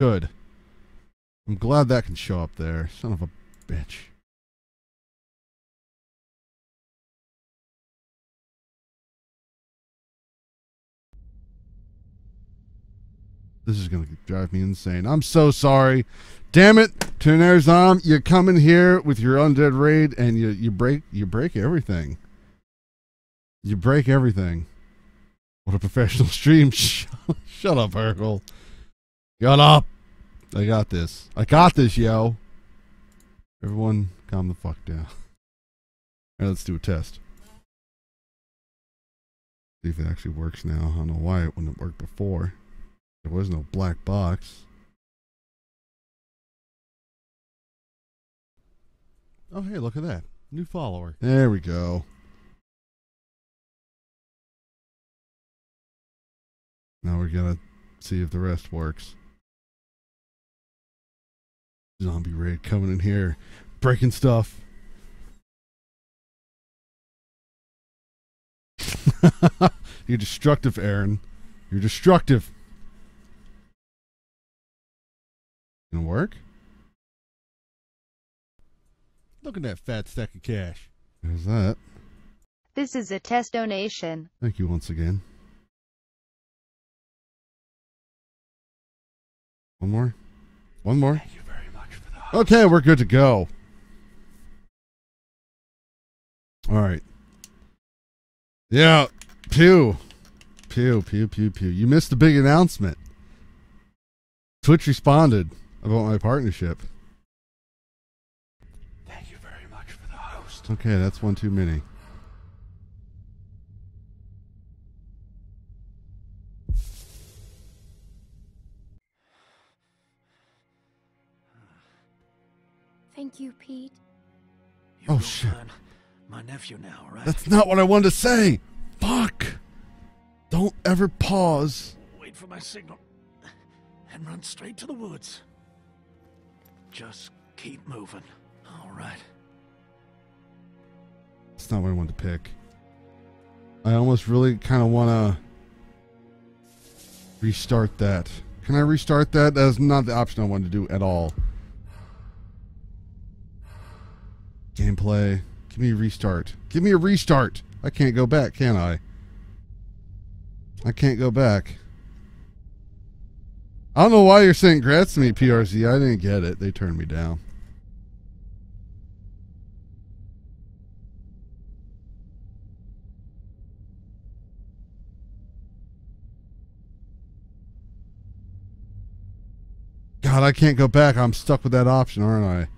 Good. I'm glad that can show up there. Son of a bitch. This is gonna drive me insane. I'm so sorry. Damn it, Tunerzom, you come in here with your undead raid and you, you break you break everything. You break everything. What a professional stream. Shut, up, Hercule. Shut up. I got this. I got this, yo. Everyone calm the fuck down. Let's do a test. See if it actually works now. I don't know why it wouldn't work before. There was no black box. Oh, hey, look at that. New follower. There we go. Now we're gonna see if the rest works. Zombie raid coming in here, breaking stuff. You're destructive, Aaron. You're destructive. Gonna work? Look at that fat stack of cash. There's that. This is a test donation. Thank you once again. One more? One more? Thank you very much for that. Okay, we're good to go. All right. Yeah. Pew. Pew, pew, pew, pew. You missed the big announcement. Twitch responded about my partnership. Thank you very much for the host. Okay, that's one too many. Oh, oh shit. My nephew now, right? That's not what I wanted to say. Fuck. Don't ever pause. Wait for my signal. And run straight to the woods. Just keep moving. All right. That's not what I wanted to pick. I almost really kind of want to restart that. Can I restart that? That is not the option I wanted to do at all. Gameplay. Give me a restart. Give me a restart. I can't go back, can I? I can't go back. I don't know why you're saying grats to me, PRZ. I didn't get it. They turned me down. God, I can't go back. I'm stuck with that option, aren't I?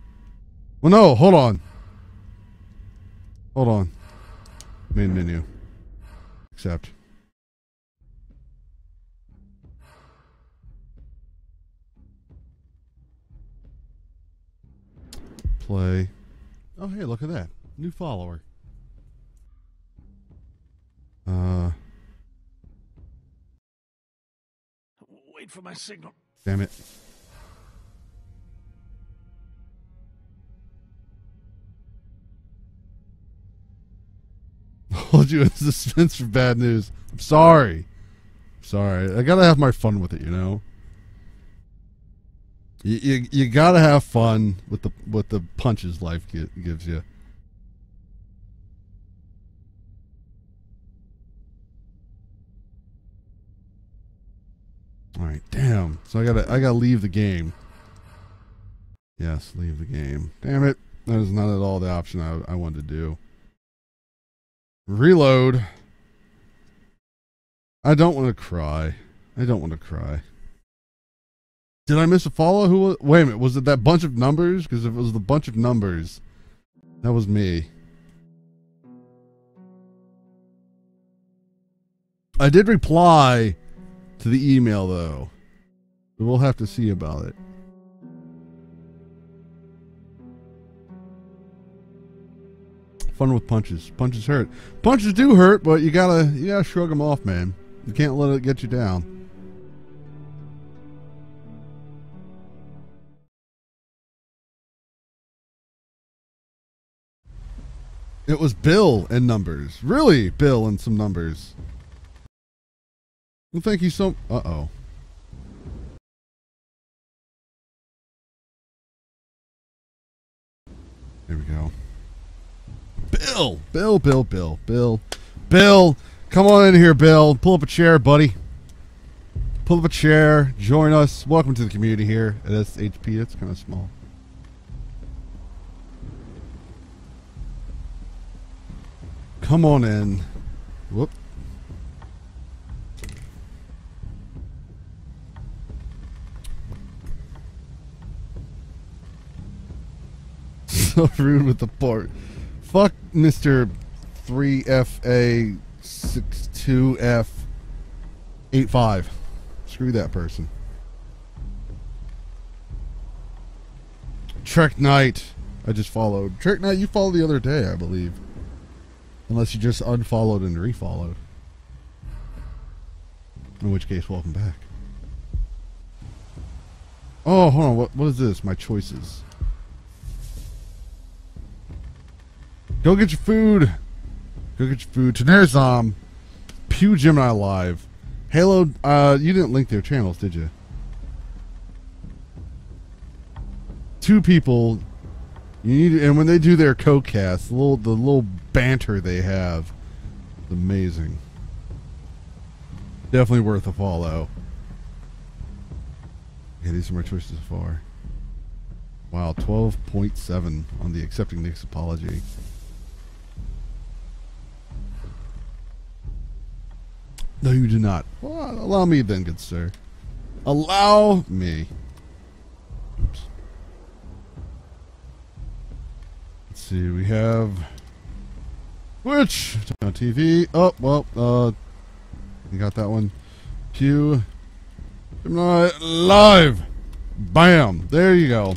Well, no, hold on. Hold on. Main menu. Accept. Play. Oh, hey, look at that. New follower. Uh, Wait for my signal. damn it. Hold you in suspense for bad news. I'm sorry. sorry. I gotta have my fun with it, you know. You, you, you gotta have fun with the with the punches life gi- gives you. All right, damn. So I gotta I gotta leave the game. Yes, leave the game. Damn it, that is not at all the option I, I wanted to do. Reload. I don't want to cry. I don't want to cry. Did I miss a follow? Who? Was, wait a minute. Was it that bunch of numbers? Because if it was the bunch of numbers, that was me. I did reply to the email though. We'll have to see about it. Fun with punches. Punches hurt. Punches do hurt, but you gotta you gotta shrug them off, man. You can't let it get you down. It was Bill and numbers. Really, Bill and some numbers. Well, thank you so... Uh-oh. There we go. Bill, Bill, Bill, Bill, Bill, Bill. Come on in here, Bill. Pull up a chair, buddy. Pull up a chair. Join us. Welcome to the community here at SHP. It's kind of small. Come on in. Whoop. so rude with the port. Fuck Mr. 3FA 62F85. Screw that person. Trek Knight. I just followed. Trek Knight, you followed the other day, I believe. Unless you just unfollowed and refollowed. In which case, welcome back. Oh, hold on. What, what is this? My choices. Go get your food. Go get your food. Tenerzom. Pew Gemini Live. Halo, uh, you didn't link their channels, did you? Two people. You need, and when they do their co-cast, the little the little banter they have, is amazing. Definitely worth a follow. Okay, these are my choices so far. Wow, twelve point seven on the accepting Nick's apology. No, you do not. Well, allow me then, good sir. Allow me. Oops. Let's see, we have Twitch on TV. Oh, well, uh, you got that one. Pew. Gemini Live. Bam. There you go.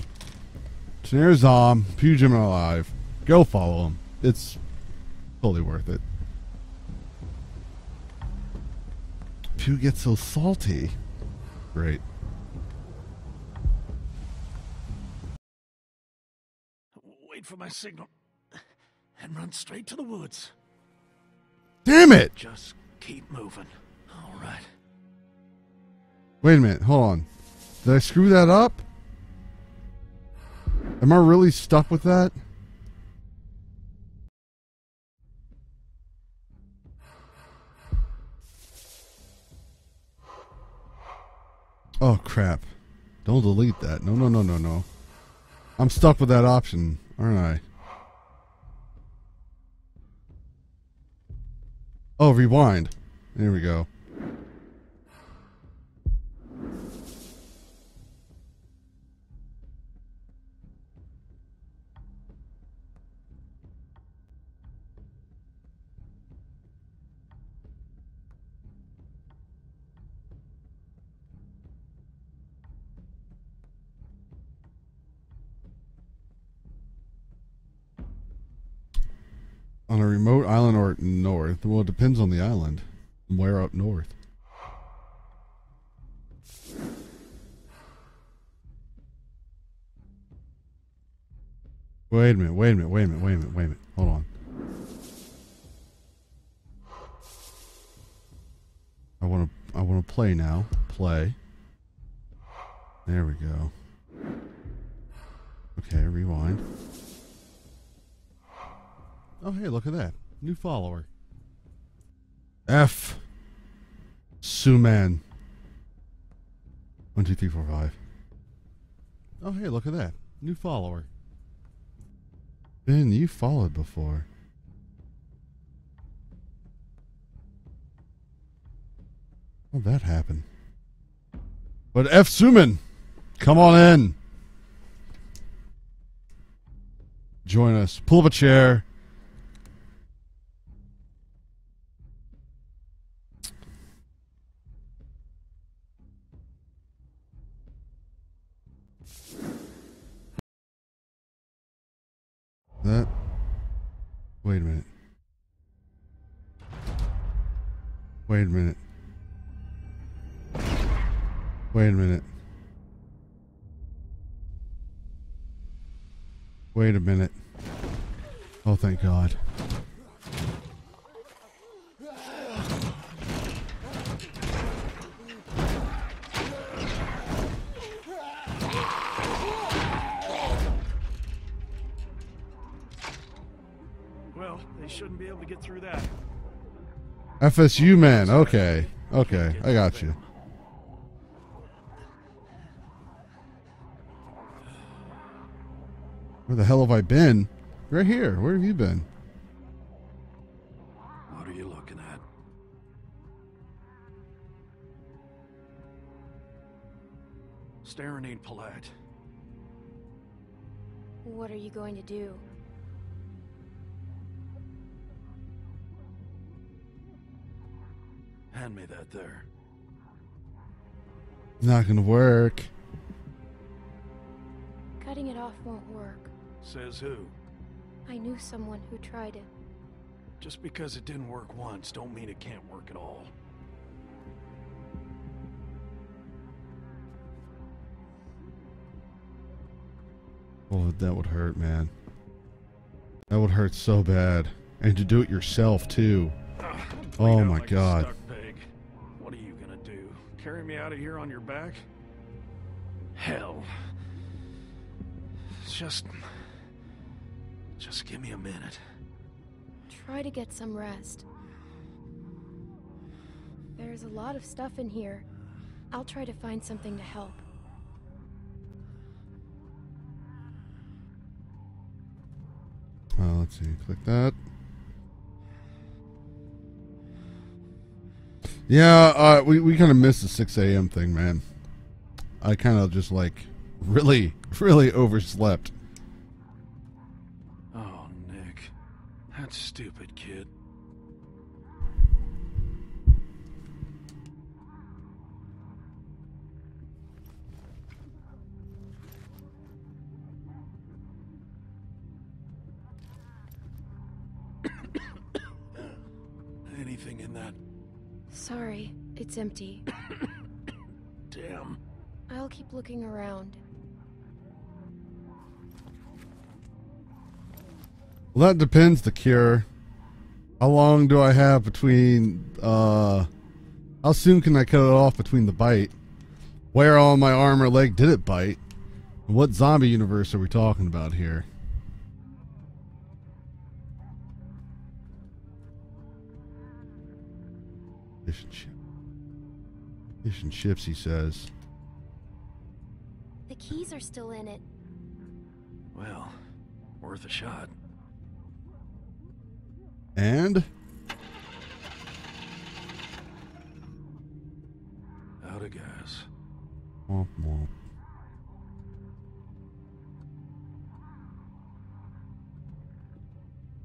Taner Zom, Pew Gemini Live. Go follow him. It's totally worth it. Pew gets so salty. Great. Wait for my signal. And run straight to the woods. Damn it! Just keep moving. All right. Wait a minute. Hold on. Did I screw that up? Am I really stuck with that? Oh crap. Don't delete that. No, no, no, no, no. I'm stuck with that option, aren't I? Oh, rewind. There we go. On a remote island or north? Well, it depends on the island. Where up north? Wait a minute, wait a minute, wait a minute, wait a minute, wait a minute. Hold on. I want to I want to play now. Play. There we go. Okay, rewind. Oh, hey, look at that. New follower. F. Suman. One, two, three, four, five. Oh, hey, look at that. New follower. Ben, you followed before. How'd that happen? But F. Suman, come on in. Join us. Pull up a chair. That. Wait a minute. Wait a minute. Wait a minute. Wait a minute. Oh, thank God. Get through that. FSU man. Okay. Okay. I got you. Where the hell have I been? Right here. Where have you been? What are you looking at? Staring ain't polite. What are you going to do? Hand me that there. Not gonna work. Cutting it off won't work. Says who? I knew someone who tried it. Just because it didn't work once, don't mean it can't work at all. Oh, that would hurt, man. That would hurt so bad. And to do it yourself, too. Oh my like a God. Me out of here on your back? Hell. Just. Just give me a minute. Try to get some rest. There's a lot of stuff in here. I'll try to find something to help. Oh, let's see. Click that. Yeah, uh, we, we kind of missed the 6 a.m. thing, man. I kind of just like really, really overslept. Oh, Nick. That stupid kid. Empty. Damn. I'll keep looking around. Well, that depends. The cure. How long do I have between? uh How soon can I cut it off between the bite? Where on my arm or leg did it bite? And what zombie universe are we talking about here? Fish and chips, he says. The keys are still in it. Well, worth a shot. And Out of gas. womp womp.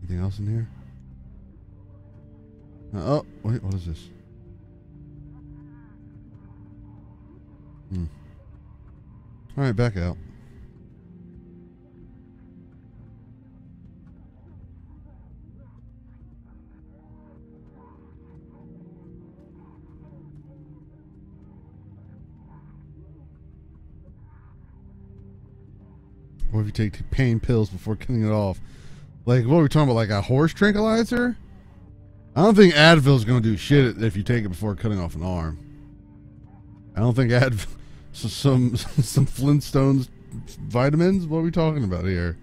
Anything else in here? Uh, oh, wait, what is this? Hmm. All right, back out. What if you take pain pills before cutting it off? Like, what are we talking about? Like a horse tranquilizer? I don't think Advil's going to do shit if you take it before cutting off an arm. I don't think Advil. So some some Flintstones vitamins. What are we talking about here?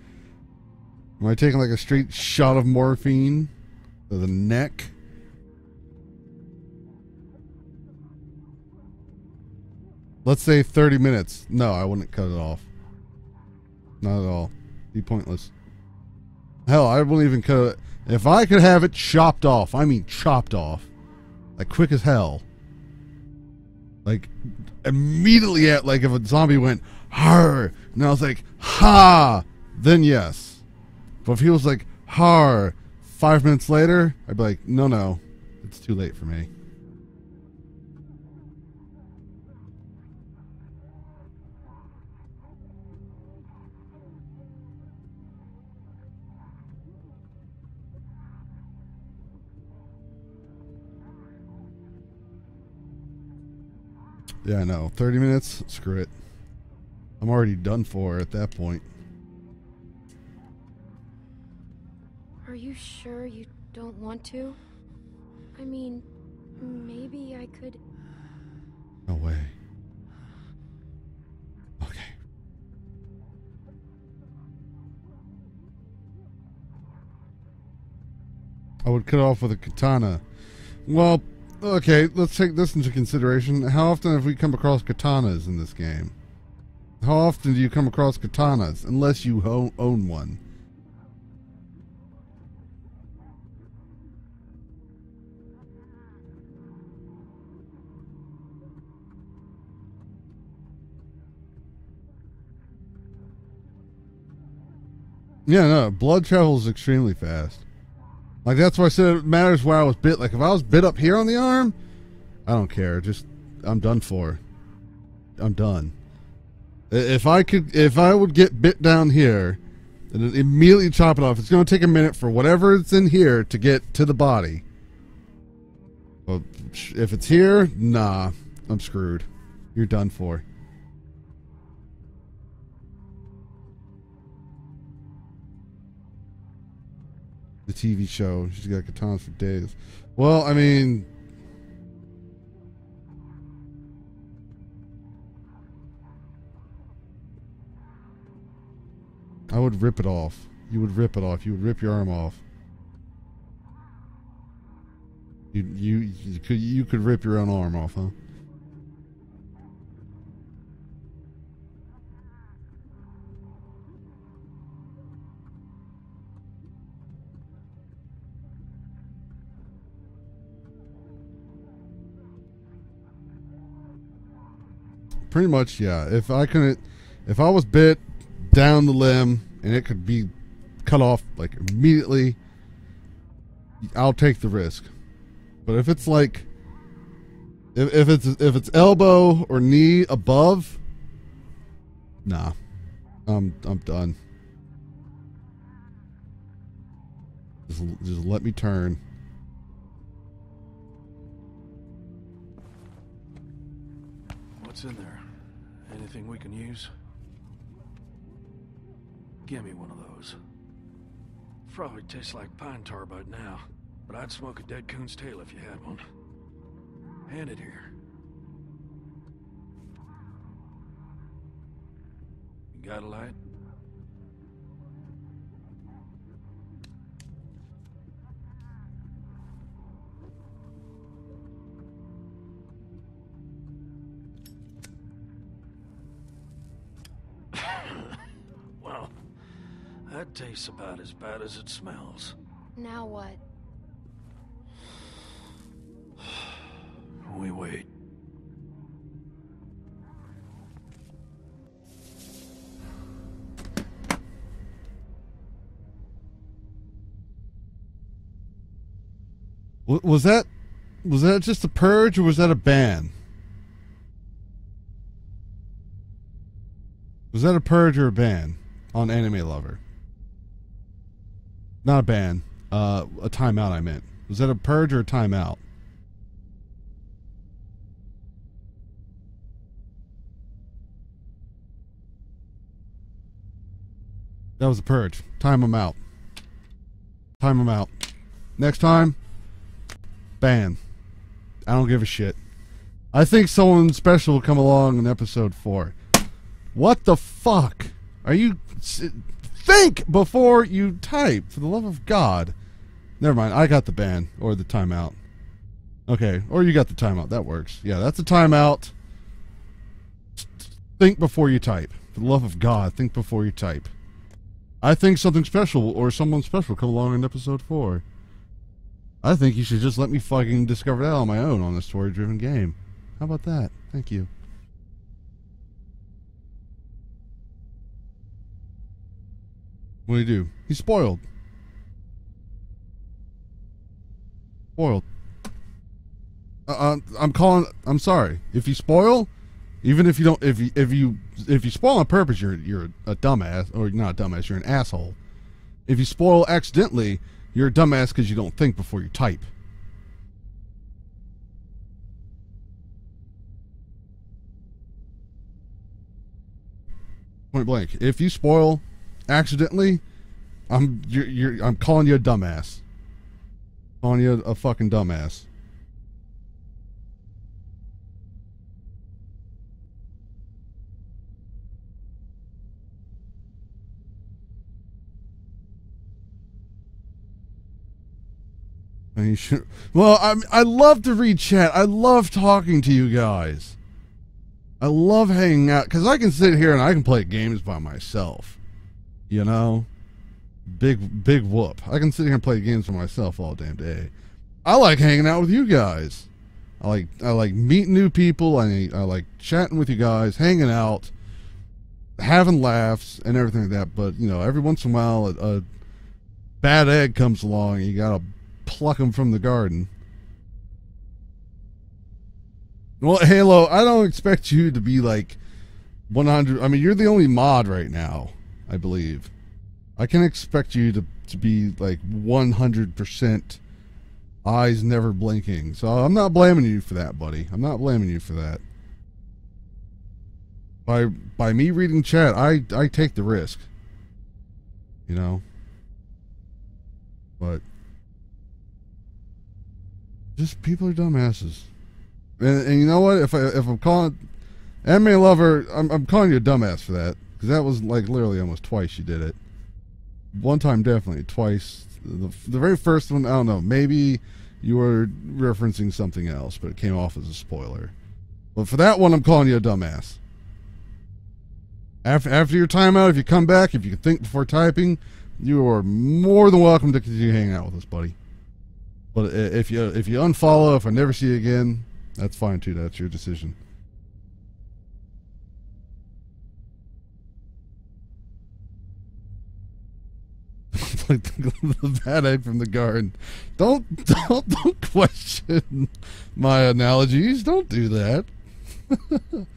Am I taking like a straight shot of morphine to the neck? Let's say 30 minutes. No, I wouldn't cut it off. Not at all. Be pointless. Hell, I wouldn't even cut it. If I could have it chopped off, I mean chopped off, like quick as hell. Like immediately at like if a zombie went har, and I was like ha, then yes. But if he was like har, five minutes later, I'd be like no, no, it's too late for me. Yeah, I know. 30 minutes? Screw it. I'm already done for at that point. Are you sure you don't want to? I mean, maybe I could. No way. Okay. I would cut off with a katana. Well, okay, let's take this into consideration. How often have we come across katanas in this game? How often do you come across katanas, unless you own one? Yeah, no, blood travels extremely fast. Like that's why I said it matters where I was bit. Like if I was bit up here on the arm, I don't care. Just I'm done for. I'm done. If I could, if I would get bit down here, and immediately chop it off, it's going to take a minute for whatever it's in here to get to the body. But if it's here, nah, I'm screwed. You're done for. The TV show. She's got katanas for days. Well, I mean, I would rip it off. You would rip it off. You would rip your arm off. You you, you could you could rip your own arm off, huh? Pretty much, yeah. If I couldn't, if I was bit down the limb and it could be cut off like immediately, I'll take the risk. But if it's like, if, if it's if it's elbow or knee above, nah, I'm I'm done. Just just let me turn. What's in there? Use? Give me one of those. Probably tastes like pine tar about now, but I'd smoke a dead coon's tail if you had one. Hand it here. You got a light? That tastes about as bad as it smells. Now what? We wait. Was that was that just a purge or was that a ban? Was that a purge or a ban on Anime Lover? Not a ban. Uh, a timeout. I meant. Was that a purge or a timeout? That was a purge. Time them out. Time them out. Next time, ban. I don't give a shit. I think someone special will come along in episode four. What the fuck? Are you. Think before you type, for the love of God. Never mind, I got the ban, or the timeout. Okay, or you got the timeout. That works. Yeah, that's a timeout. Think before you type. For the love of God, think before you type. I think something special or someone special come along in episode four. I think you should just let me fucking discover that on my own on this story driven game. How about that? Thank you. What do you do? He's spoiled. Spoiled. Uh, uh, I'm calling. I'm sorry. If you spoil, even if you don't, if you if you if you spoil on purpose, you're you're a dumbass, or not a dumbass. You're an asshole. If you spoil accidentally, you're a dumbass because you don't think before you type. Point blank. If you spoil accidentally, I'm you're, you're I'm calling you a dumbass. Calling you a, fucking dumbass. Well, I I love to read chat. I love talking to you guys. I love hanging out because I can sit here and I can play games by myself. You know, big big whoop. I can sit here and play games for myself all damn day. I like hanging out with you guys. I like I like meeting new people. I I like chatting with you guys, hanging out, having laughs and everything like that. But you know, every once in a while, a, a bad egg comes along, and you gotta pluck them from the garden. Well, Halo, I don't expect you to be like 100. I mean, you're the only mod right now, I believe. I can expect you to, to be like 100% eyes never blinking. So I'm not blaming you for that, buddy. I'm not blaming you for that. By by me reading chat, I I take the risk. You know. But just people are dumbasses. And, and you know what? If I if I'm calling anime lover, I'm I'm calling you a dumbass for that because that was like literally almost twice you did it. One time definitely, twice. The, the very first one, I don't know. Maybe you were referencing something else, but it came off as a spoiler. But for that one, I'm calling you a dumbass. After after your timeout, if you come back, if you can think before typing, you are more than welcome to continue hanging out with us, buddy. But if you if you unfollow, if I never see you again, that's fine too. That's your decision. like the, the bad egg from the garden. Don't don't don't question my analogies. Don't do that.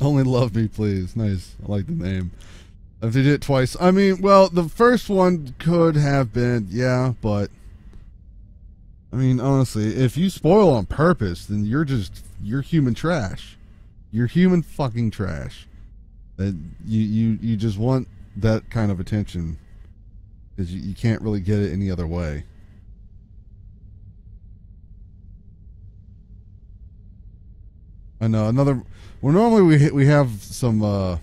Only love me, please. Nice. I like the name. If they did it twice, I mean, well, the first one could have been, yeah, but I mean, honestly, if you spoil on purpose, then you're just you're human trash. You're human fucking trash. That you you you just want that kind of attention because you, you can't really get it any other way. I know another. Well, normally we we have some. uh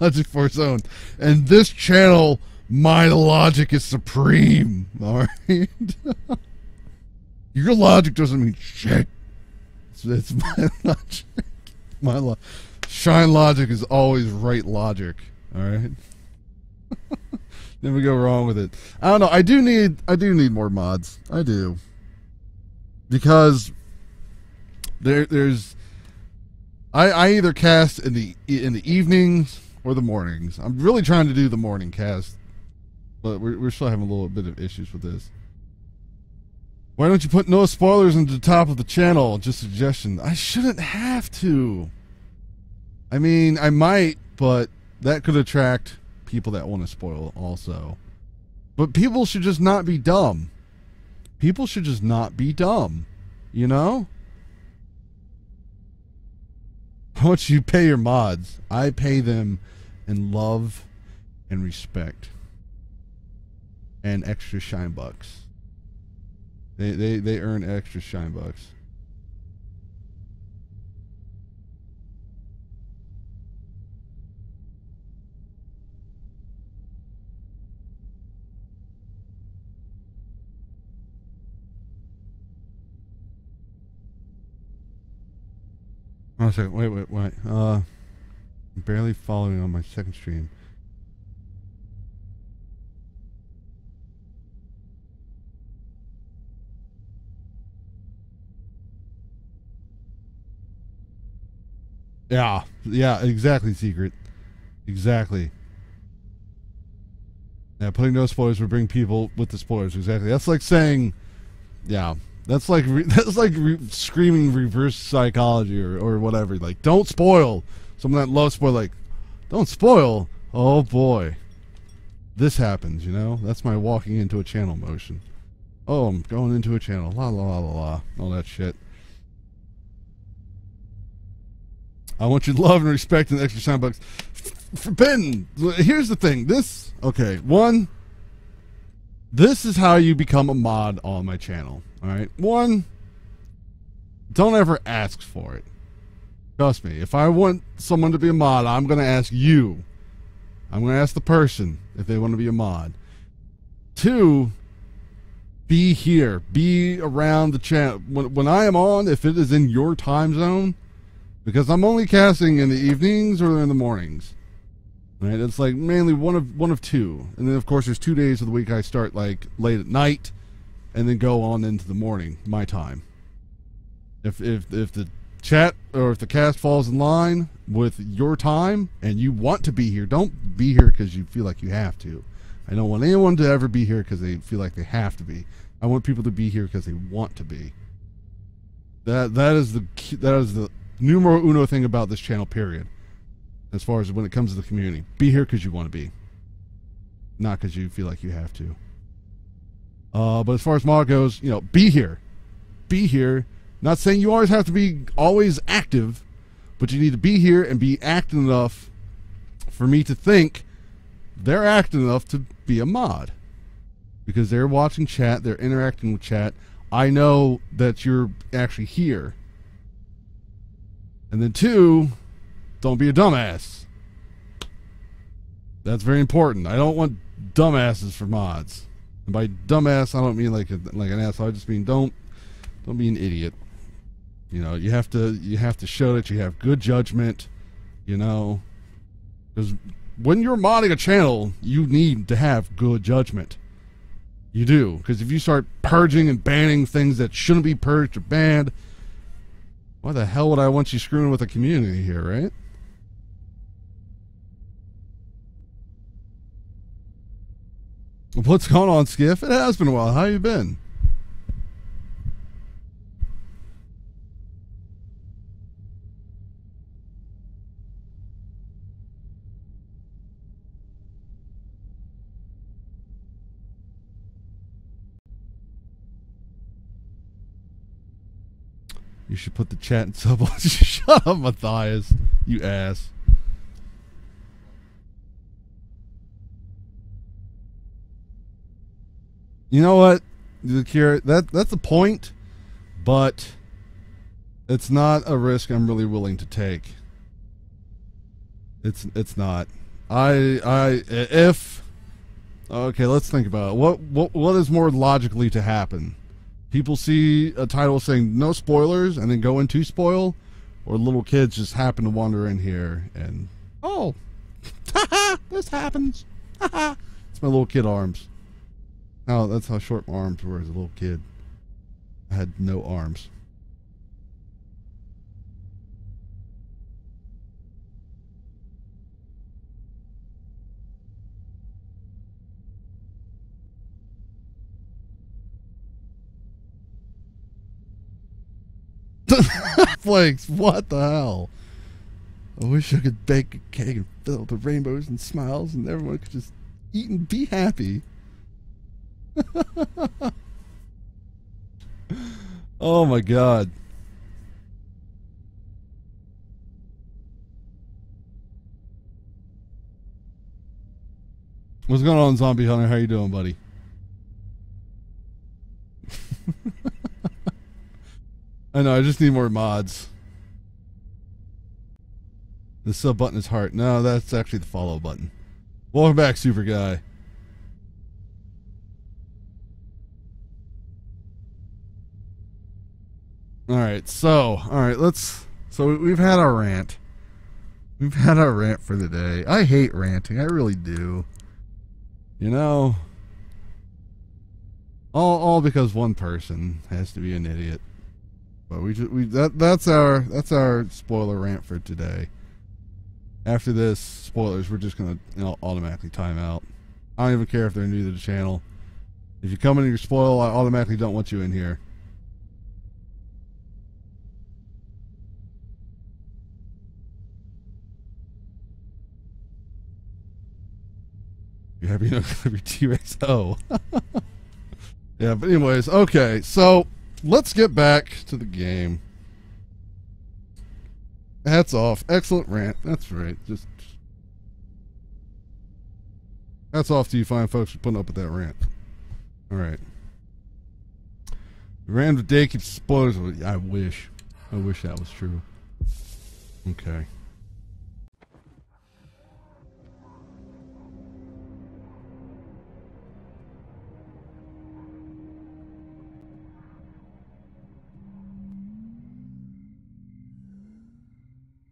logic for its own, and this channel, my logic is supreme. All right, your logic doesn't mean shit. It's, it's my logic. My lo- shine logic is always right logic. All right. Never go wrong with it. I don't know. I do need I do need more mods. I do. Because there there's I, I either cast in the in the evenings or the mornings. I'm really trying to do the morning cast, but we're we're still having a little bit of issues with this. Why don't you put no spoilers into the top of the channel? Just suggestion. I shouldn't have to. I mean, I might, but that could attract people that want to spoil also. But people should just not be dumb. People should just not be dumb. You know? Much you pay your mods? I pay them in love and respect. And extra shine bucks. They they, they earn extra shine bucks. One second. Wait, wait, wait. Uh, I'm barely following on my second stream. Yeah, yeah, exactly, secret. Exactly. Yeah, putting no spoilers would bring people with the spoilers. Exactly. That's like saying, yeah, that's like re- that's like re- screaming reverse psychology or, or whatever. Like, don't spoil. Someone that loves spoil, like, don't spoil. Oh boy, this happens. You know, that's my walking into a channel motion. Oh, I'm going into a channel. La la la la la. All that shit. I want you to love and respect and extra sound forbidden. Here's the thing. This okay. One. This is how you become a mod on my channel. All right. One. Don't ever ask for it. Trust me. If I want someone to be a mod, I'm gonna ask you. I'm gonna ask the person if they want to be a mod. Two. Be here. Be around the channel when when I am on. If it is in your time zone because I'm only casting in the evenings or in the mornings. Right? It's like mainly one of one of two, and then of course there's two days of the week I start like late at night, and then go on into the morning, my time. If if if the chat or if the cast falls in line with your time and you want to be here, don't be here because you feel like you have to. I don't want anyone to ever be here because they feel like they have to be. I want people to be here because they want to be. That that is the that is the numero uno thing about this channel, period. As far as when it comes to the community, be here because you want to be, not because you feel like you have to. Uh, but as far as mod goes, you know, be here, be here. Not saying you always have to be always active, but you need to be here and be active enough for me to think they're active enough to be a mod because they're watching chat, they're interacting with chat. I know that you're actually here and then two, don't be a dumbass. That's very important. I don't want dumbasses for mods. And by dumbass, I don't mean like a, like an asshole. I just mean don't don't be an idiot. You know, you have to you have to show that you have good judgment. You know, because when you're modding a channel, you need to have good judgment. You do, because if you start purging and banning things that shouldn't be purged or banned, why the hell would I want you screwing with the community here, right? What's going on, Skiff? It has been a while. How you been? You should put the chat in sub. Shut up, Matthias. You ass. You know what, Zakir? That that's the point, but it's not a risk I'm really willing to take. It's it's not. I I if okay, let's think about it. What what what is more logically to happen? people see a title saying no spoilers and then go into spoil, or little kids just happen to wander in here and oh, this happens. it's my little kid arms. Oh, that's how short my arms were as a little kid. I had no arms. Flakes, what the hell? I wish I could bake a cake and fill it with rainbows and smiles and everyone could just eat and be happy. oh my god. What's going on, Zombie Hunter? How you doing, buddy? I know, I just need more mods. The sub button is heart. No, that's actually the follow button. Welcome back, super guy. Alright, so, alright, let's. So we've had our rant. We've had our rant for the day. I hate ranting, I really do. You know? All, all because one person has to be an idiot. But we just we that that's our that's our spoiler rant for today. After this spoilers, we're just gonna you know, automatically time out. I don't even care if they're new to the channel. If you come in and you spoil, I automatically don't want you in here. You happy not gonna be T-Rex? Oh. yeah, but anyways, okay, so let's get back to the game. Hats off. Excellent rant. That's right. Just Hats off to you fine folks for putting up with that rant. All right. Random day keeps exploding. I wish. I wish that was true. Okay.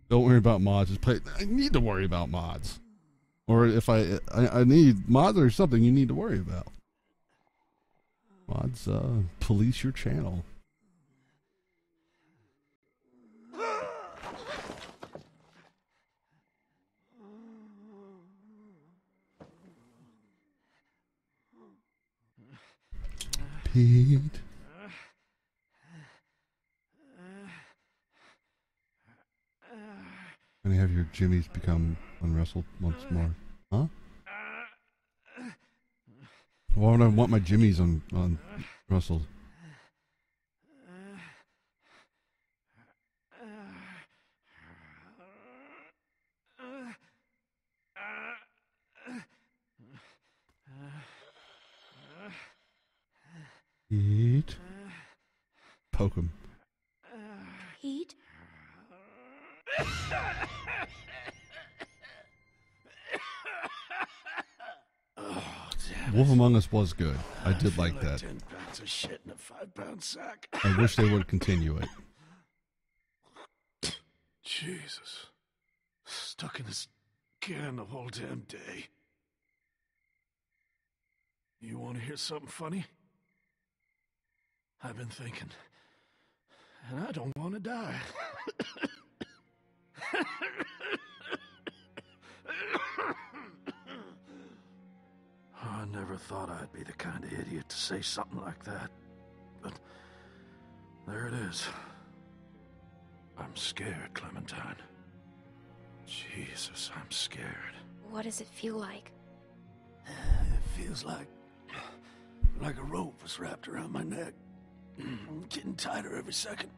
Don't worry about mods. Just play. I need to worry about mods. Or if I, I I need mods or something, you need to worry about. Mods, uh, police your channel. Pete. Gonna have your jimmies become unwrestled once more. Huh? Why would I want my jimmies on, on wrestled? Eat. Poke him. Pete? Oh, damn. Wolf Among Us was good. I did feel like that. Ten pounds of shit in a five-pound sack. I wish they would continue it. Jesus. Stuck in this can the whole damn day. You want to hear something funny? I've been thinking, and I don't want to die. I never thought I'd be the kind of idiot to say something like that. But there it is. I'm scared, Clementine. Jesus, I'm scared. What does it feel like? It feels like like a rope was wrapped around my neck. Getting tighter every second.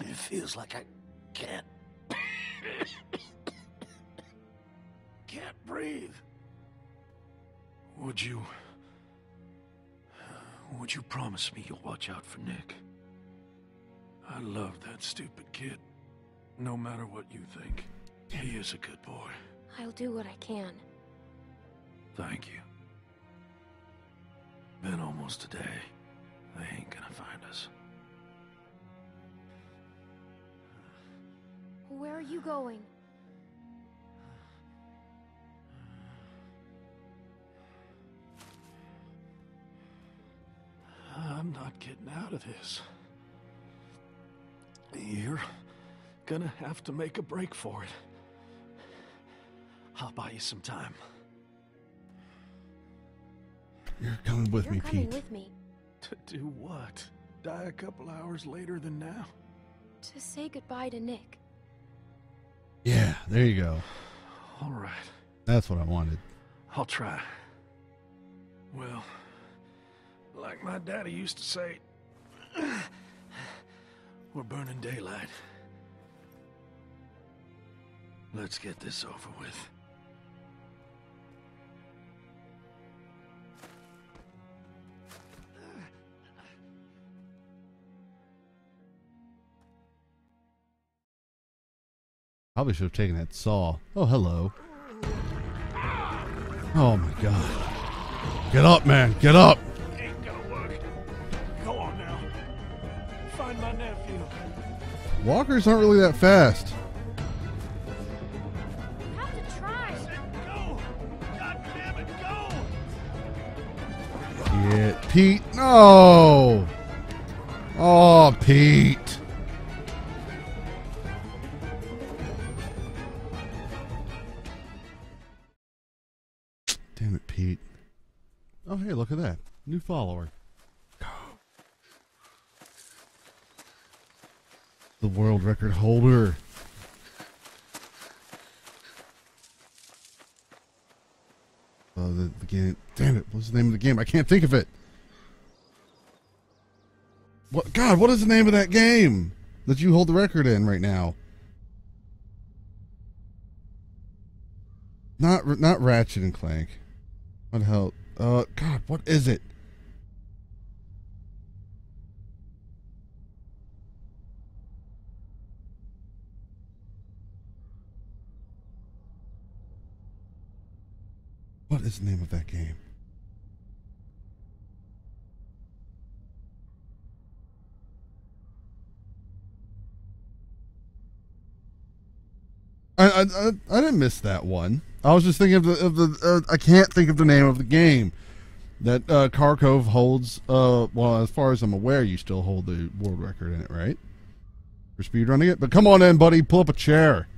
It feels like I can't can't breathe. Would you would you promise me you'll watch out for Nick? I love that stupid kid. No matter what you think, he is a good boy. I'll do what I can. Thank you. Been almost a day. They ain't gonna find us. Where are you going? I'm not getting out of this. You're gonna have to make a break for it. I'll buy you some time. You're coming with You're me, coming Pete. with me. To do what? Die a couple hours later than now? To say goodbye to Nick. Yeah, there you go. All right, That's what I wanted. I'll try. Well, like my daddy used to say, we're burning daylight. Let's get this over with. Probably should have taken that saw. Oh, hello. Oh my god. Get up, man. Get up. Walkers aren't really that fast. Have to try. Go! God damn it, go! Get Pete. No. Oh, Pete. Damn it, Pete. Oh, hey, look at that. New follower. The world record holder. Uh, the, the game. Damn it! What's the name of the game? I can't think of it. What? God, what is the name of that game that you hold the record in right now? Not not Ratchet and Clank. What the hell? Uh, God, what is it? What is the name of that game? I, I, I, didn't miss that one. I was just thinking of the of the. Uh, I can't think of the name of the game that uh, Kharkov holds. Uh, well, as far as I'm aware, you still hold the world record in it, right? For speedrunning it. But come on in, buddy. Pull up a chair.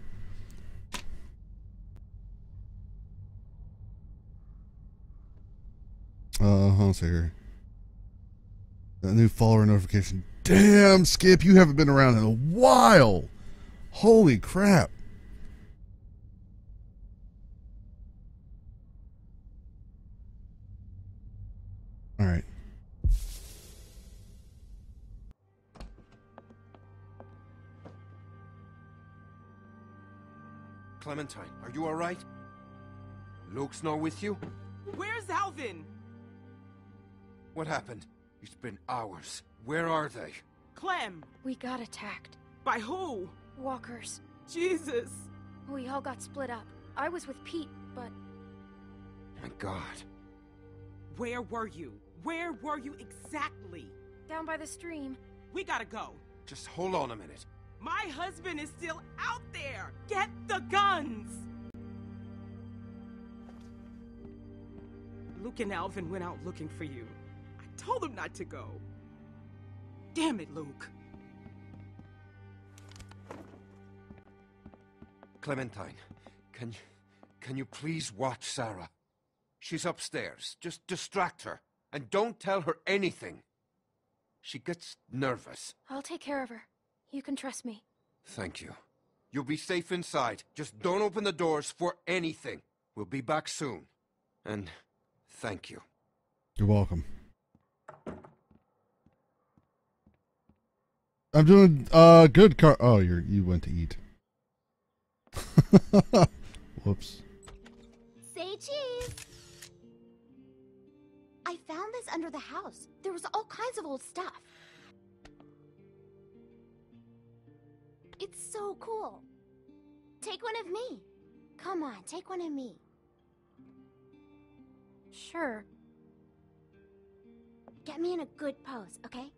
Uh, let's see here. That new follower notification. Damn, Skip, you haven't been around in a while. Holy crap. All right. Clementine, are you alright? Luke's not with you? Where's Alvin? What happened? It's been hours. Where are they? Clem. We got attacked. By who? Walkers. Jesus. We all got split up. I was with Pete, but My god. Where were you? Where were you exactly? down by the stream. We gotta go. Just hold on a minute. My husband is still out there. Get the guns. Luke and Alvin went out looking for you. I told them not to go. Damn it, Luke. Clementine, can you can you please watch Sarah? She's upstairs. Just distract her. And don't tell her anything. She gets nervous. I'll take care of her. You can trust me. Thank you. You'll be safe inside. Just don't open the doors for anything. We'll be back soon. And thank you. You're welcome. I'm doing uh good car oh you're you went to eat. Whoops. Say cheese! I found this under the house. There was all kinds of old stuff. It's so cool. Take one of me. Come on, take one of me. Sure. Get me in a good pose, okay?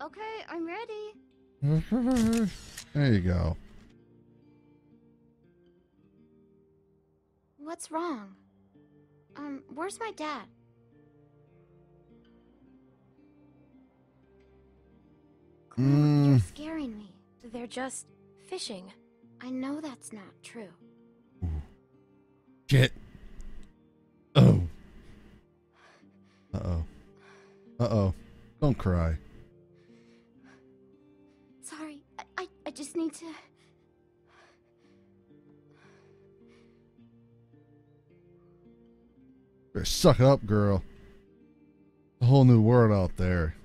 Okay, I'm ready. there you go. What's wrong? Um, where's my dad? Claire, you're Mm. scaring me. They're just fishing. I know that's not true. Get. Oh. Uh oh. Uh oh. Don't cry. Just need to. Better suck it up, girl. A whole new world out there.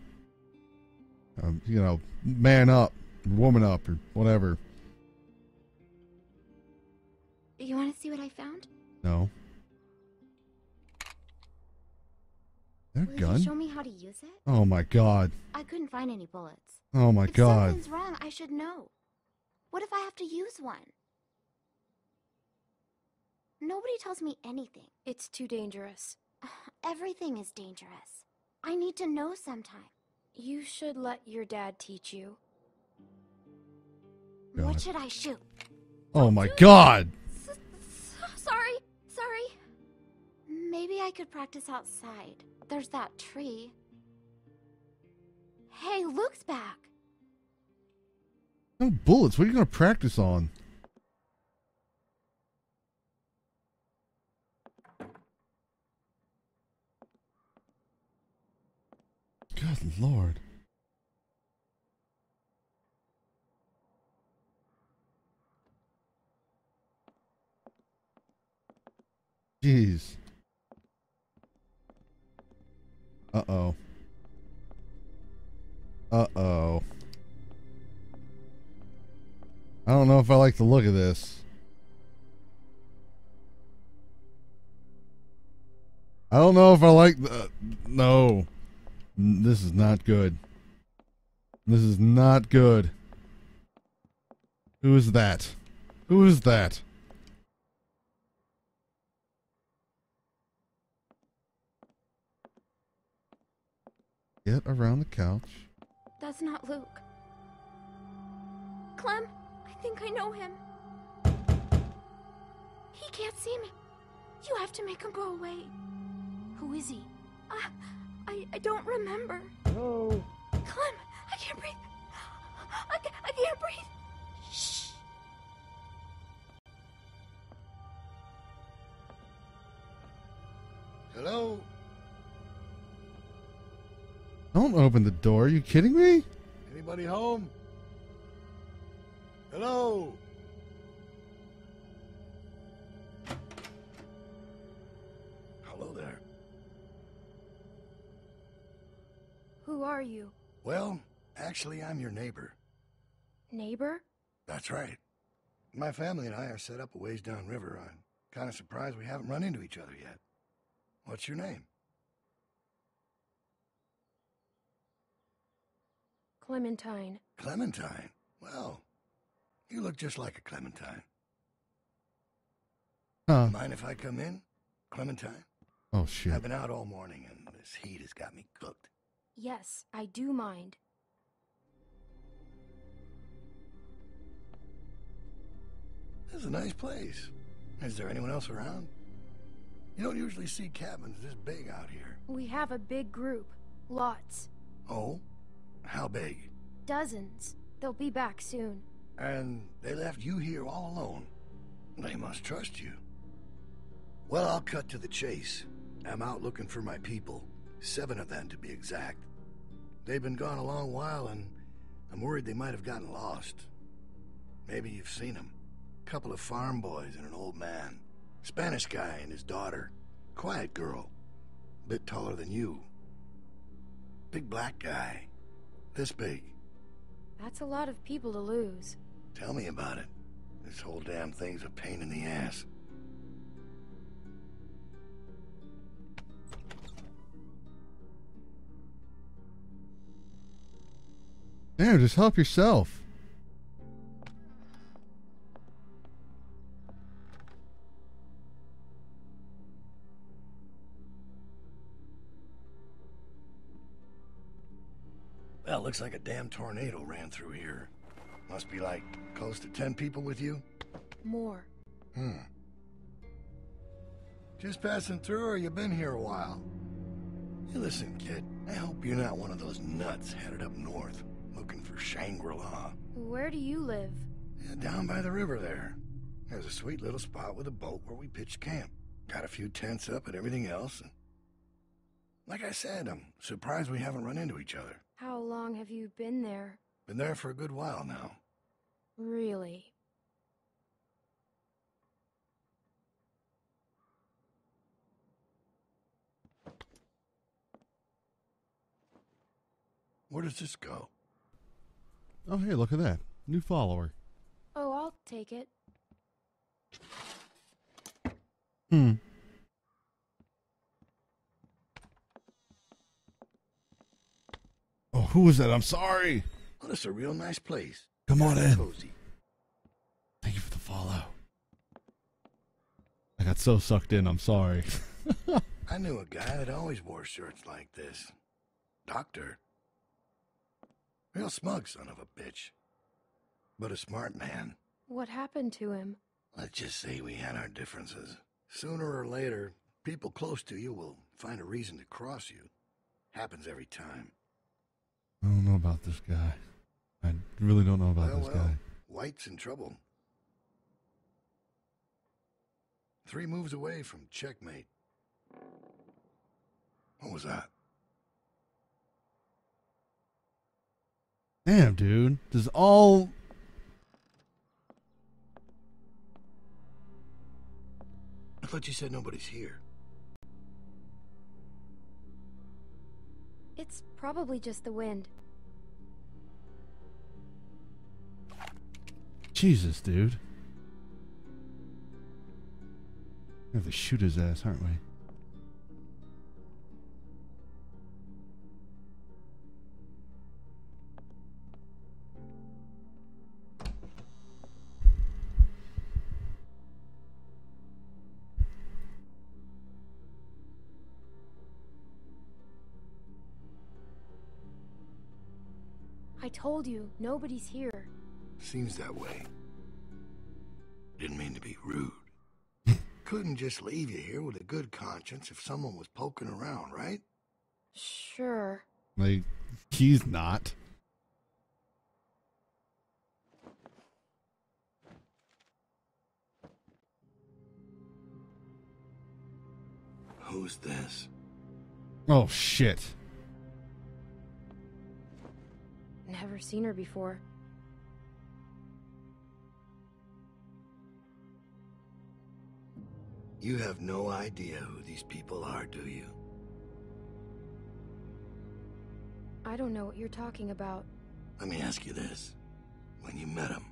Um, you know, man up, woman up, or whatever. You want to see what I found? No. That Will gun? you show me how to use it? Oh my god. I couldn't find any bullets. Oh my if god. something's wrong, I should know. What if I have to use one? Nobody tells me anything. It's too dangerous. Everything is dangerous. I need to know sometime. You should let your dad teach you. God. What should I shoot? Oh my god. S- s- sorry, sorry. Maybe I could practice outside. There's that tree. Hey, Luke's back. No bullets. What are you going to practice on? Good lord. Jeez. Uh-oh. Uh oh. I don't know if I like the look of this. I don't know if I like the. No. This is not good. This is not good. Who is that? Who is that? Get around the couch. That's not Luke. Clem, think I know him. He can't see me. You have to make him go away. Who is he? Uh, I, I don't remember. No. Clem, I can't breathe. I, ca- I can't breathe. Shh. Hello? Don't open the door. Are you kidding me? Anybody home? Hello? Hello there. Who are you? Well, actually, I'm your neighbor. Neighbor? That's right. My family and I are set up a ways downriver. I'm kind of surprised we haven't run into each other yet. What's your name? Clementine. Clementine. Well, you look just like a Clementine. Huh. Mind if I come in, Clementine? Oh, shit. I've been out all morning and this heat has got me cooked. Yes, I do mind. This is a nice place. Is there anyone else around? You don't usually see cabins this big out here. We have a big group. Lots. Oh? How big? Dozens. They'll be back soon. And they left you here all alone. They must trust you. Well, I'll cut to the chase. I'm out looking for my people. Seven of them, to be exact. They've been gone a long while, and I'm worried they might have gotten lost. Maybe you've seen them. A Couple of farm boys and an old man. Spanish guy and his daughter. Quiet girl. Bit taller than you. Big black guy. This big. That's a lot of people to lose. Tell me about it. This whole damn thing's a pain in the ass. Damn, just help yourself. Well, looks like a damn tornado ran through here. Must be like close to ten people with you? More. Hmm. Just passing through, or you been here a while? Hey, listen, kid. I hope you're not one of those nuts headed up north, looking for Shangri-La. Where do you live? Yeah, down by the river there. There's a sweet little spot with a boat where we pitch camp. Got a few tents up and everything else. And like I said, I'm surprised we haven't run into each other. How long have you been there? Been there for a good while now. Really? Where does this go? Oh, hey, look at that. New follower. Oh, I'll take it. Hmm. Oh, who was that? I'm sorry. Well, it's a real nice place. Come on in. Cozy. Thank you for the follow. I got so sucked in. I'm sorry. I knew a guy that always wore shirts like this. Doctor. Real smug son of a bitch. But a smart man. What happened to him? Let's just say we had our differences. Sooner or later, people close to you will find a reason to cross you. Happens every time. I don't know about this guy. I really don't know about well, this well, guy. White's in trouble. Three moves away from checkmate. What was that? Damn, dude. Does all. I thought you said nobody's here. It's probably just the wind. Jesus, dude. We have to shoot his ass, aren't we? I told you, nobody's here. Seems that way. Didn't mean to be rude. Couldn't just leave you here with a good conscience if someone was poking around, right? Sure. Like, he's not. Who's this? Oh, shit. Never seen her before. You have no idea who these people are, do you? I don't know what you're talking about. Let me ask you this. When you met them,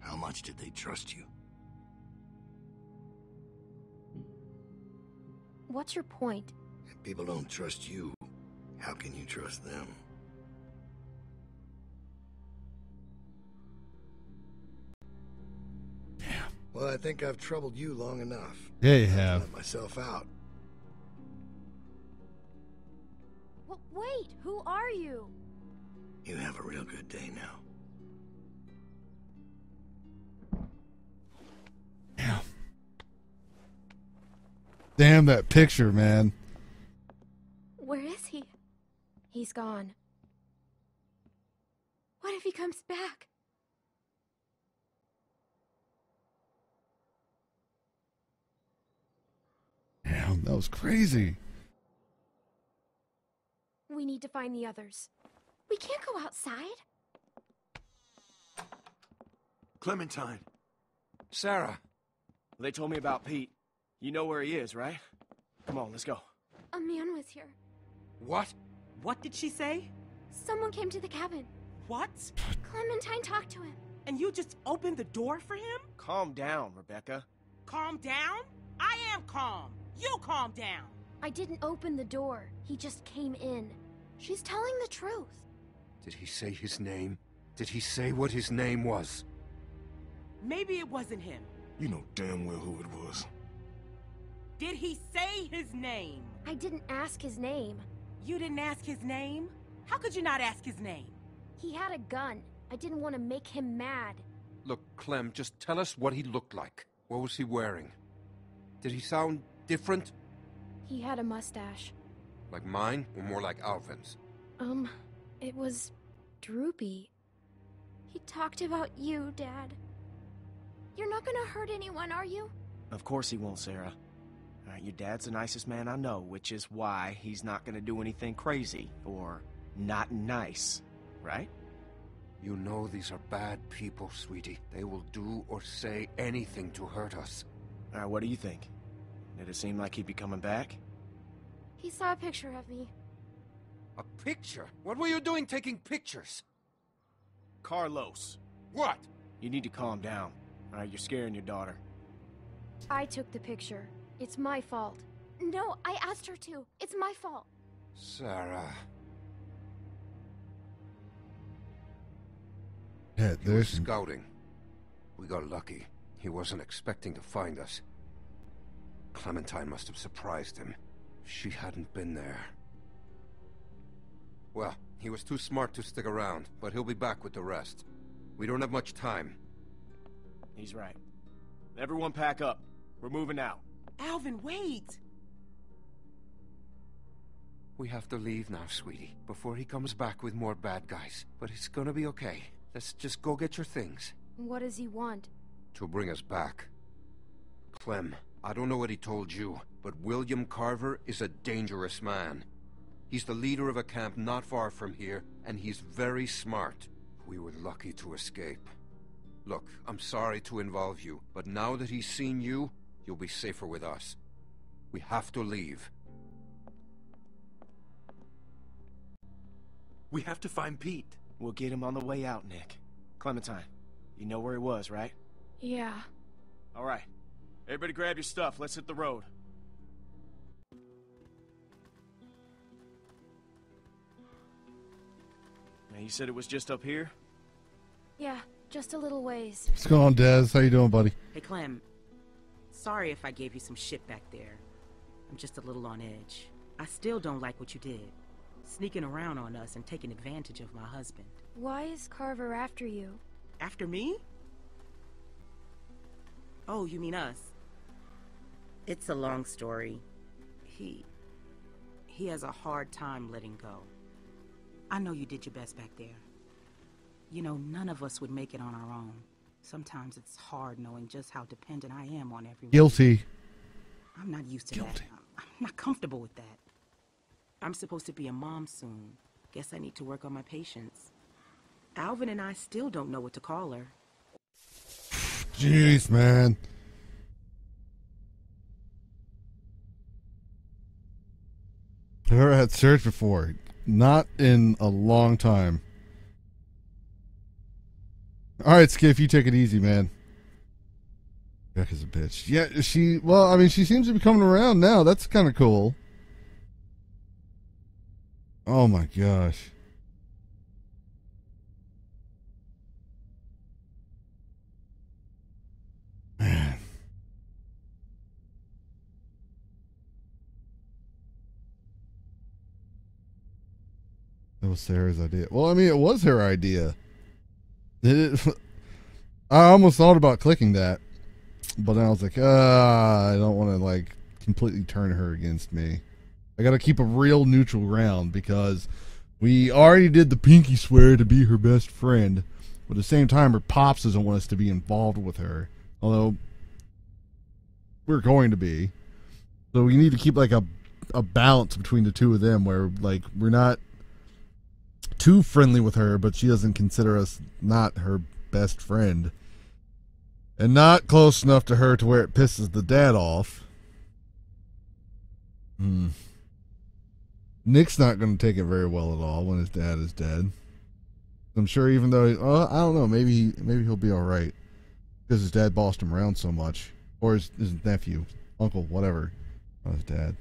how much did they trust you? What's your point? If people don't trust you, how can you trust them? Well, I think I've troubled you long enough. Yeah, you I can have. Let myself out. W wait, who are you? You have a real good day now. Damn. Damn that picture, man. Where is he? He's gone. What if he comes back? Damn, that was crazy. We need to find the others. We can't go outside. Clementine. Sarah. They told me about Pete. You know where he is, right? Come on, let's go. A man was here. What? What did she say? Someone came to the cabin. What? Clementine talked to him. And you just opened the door for him? Calm down, Rebecca. Calm down? I am calm. You calm down. I didn't open the door. He just came in. She's telling the truth. Did he say his name? Did he say what his name was? Maybe it wasn't him. You know damn well who it was. Did he say his name? I didn't ask his name. You didn't ask his name? How could you not ask his name? He had a gun. I didn't want to make him mad. Look, Clem, just tell us what he looked like. What was he wearing? Did he sound different? He had a mustache. Like mine, or more like Alvin's? Um, it was droopy. He talked about you, Dad. You're not gonna hurt anyone, are you? Of course he won't, Sarah. All right, your dad's the nicest man I know, which is why he's not gonna do anything crazy or not nice, right? You know these are bad people, sweetie. They will do or say anything to hurt us. All right, what do you think? Did it seem like he'd be coming back? He saw a picture of me. A picture? What were you doing taking pictures? Carlos, What? you need to calm down. All right, you're scaring your daughter. I took the picture. It's my fault. No, I asked her to. It's my fault. Sarah. Yeah, He was there's scouting. We got lucky. He wasn't expecting to find us. Clementine must have surprised him. She hadn't been there. Well, he was too smart to stick around, but he'll be back with the rest. We don't have much time. He's right. Everyone pack up. We're moving out. Alvin, wait. We have to leave now, sweetie, before he comes back with more bad guys. But it's gonna be okay. Let's just go get your things. What does he want? To bring us back. Clem, I don't know what he told you, but William Carver is a dangerous man. He's the leader of a camp not far from here, and he's very smart. We were lucky to escape. Look, I'm sorry to involve you, but now that he's seen you, you'll be safer with us. We have to leave. We have to find Pete. We'll get him on the way out, Nick. Clementine, you know where he was, right? Yeah. All right. Everybody grab your stuff. Let's hit the road. Now, you said it was just up here? Yeah, just a little ways. What's going on, Dez? How you doing, buddy? Hey, Clem. Sorry if I gave you some shit back there. I'm just a little on edge. I still don't like what you did. sneaking around on us and taking advantage of my husband. Why is Carver after you? After me? Oh, you mean us? It's a long story. He... He has a hard time letting go. I know you did your best back there. You know, none of us would make it on our own. Sometimes it's hard knowing just how dependent I am on everyone. Guilty. I'm not used to Guilty. that. I'm, I'm not comfortable with that. I'm supposed to be a mom soon. Guess I need to work on my patience. Alvin and I still don't know what to call her. Jeez, man. Never had search before. Not in a long time. All right, Skiff, you take it easy, man. Becca's a bitch. Yeah, she. Well, I mean, she seems to be coming around now. That's kind of cool. Oh my gosh. That was Sarah's idea. Well, I mean, it was her idea. It? I almost thought about clicking that, but then I was like, ah, I don't want to like completely turn her against me. I got to keep a real neutral ground because we already did the pinky swear to be her best friend, but at the same time, her pops doesn't want us to be involved with her, although we're going to be. So we need to keep like a a balance between the two of them, where like we're not too friendly with her, but she doesn't consider us not her best friend. And not close enough to her to where it pisses the dad off. Hmm. Nick's not going to take it very well at all when his dad is dead. I'm sure, even though, he, oh, I don't know, maybe maybe he'll be all right because his dad bossed him around so much, or his, his nephew, uncle, whatever, not his dad.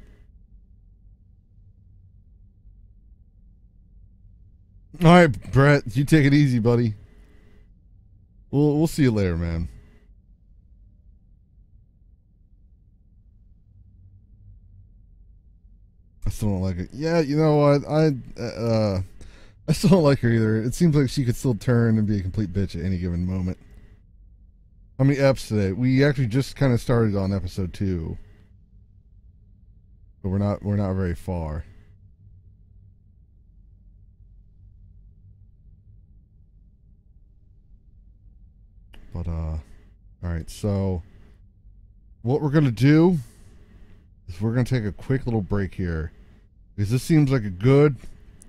All right, Brett, you take it easy, buddy. We'll we'll see you later, man. I still don't like it. Yeah, you know what? I uh, I still don't like her either. It seems like she could still turn and be a complete bitch at any given moment. How many eps today? We actually just kind of started on episode two, but we're not we're not very far. But uh, all right. So what we're gonna do is we're gonna take a quick little break here because this seems like a good,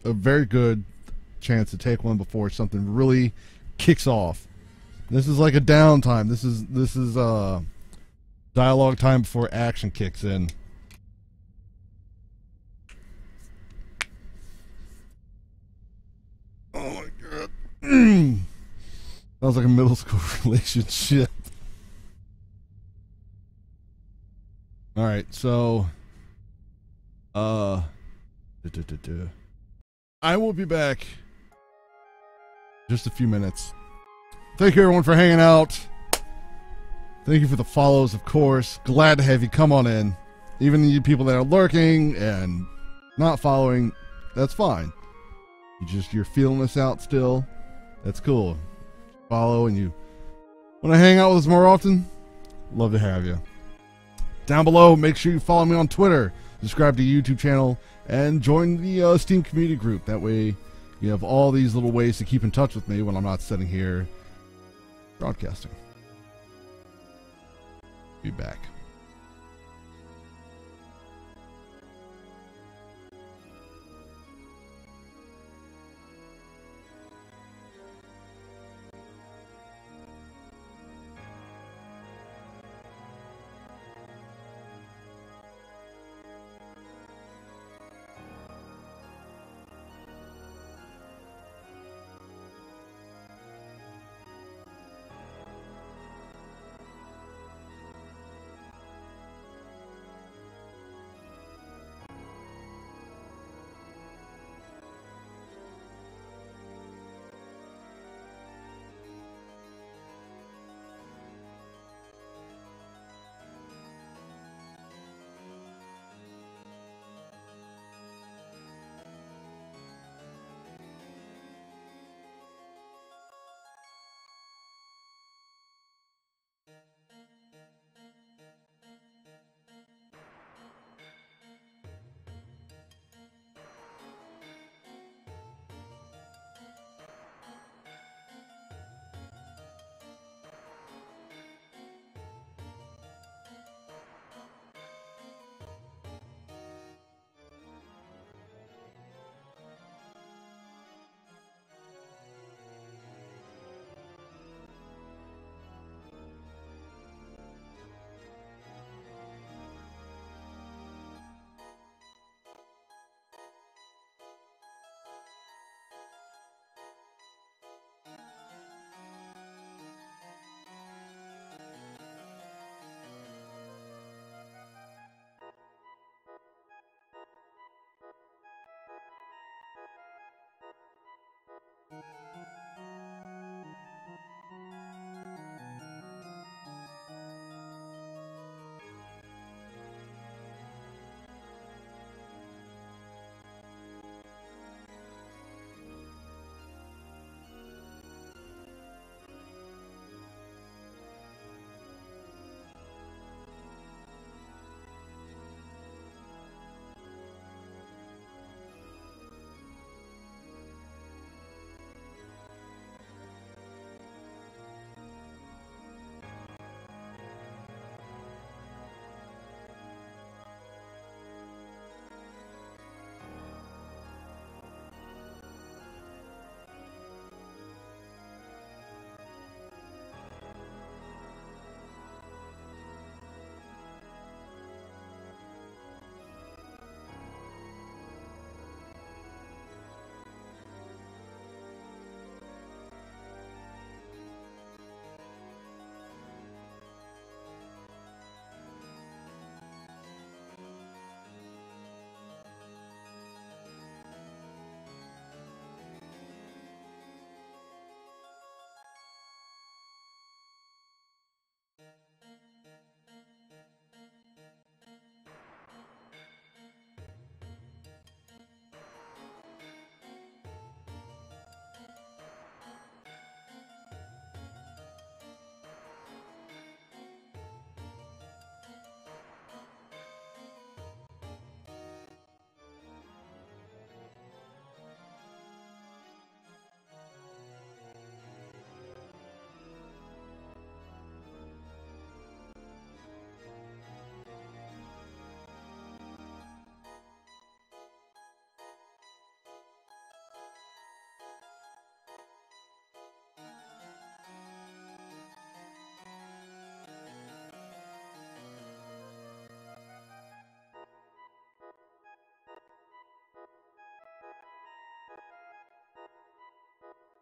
a very good chance to take one before something really kicks off. This is like a downtime. This is this is uh dialogue time before action kicks in. Oh my god. was like a middle school relationship. All right, so uh duh, duh, duh. I will be back just a few minutes. Thank you everyone for hanging out. Thank you for the follows, of course. Glad to have you come on in. Even you people that are lurking and not following, that's fine. You just you're feeling this out still. That's cool. Follow and you want to hang out with us more often? Love to have you. Down below, make sure you follow me on Twitter, subscribe to YouTube channel, and join the uh, Steam community group. That way, you have all these little ways to keep in touch with me when I'm not sitting here broadcasting. Be back.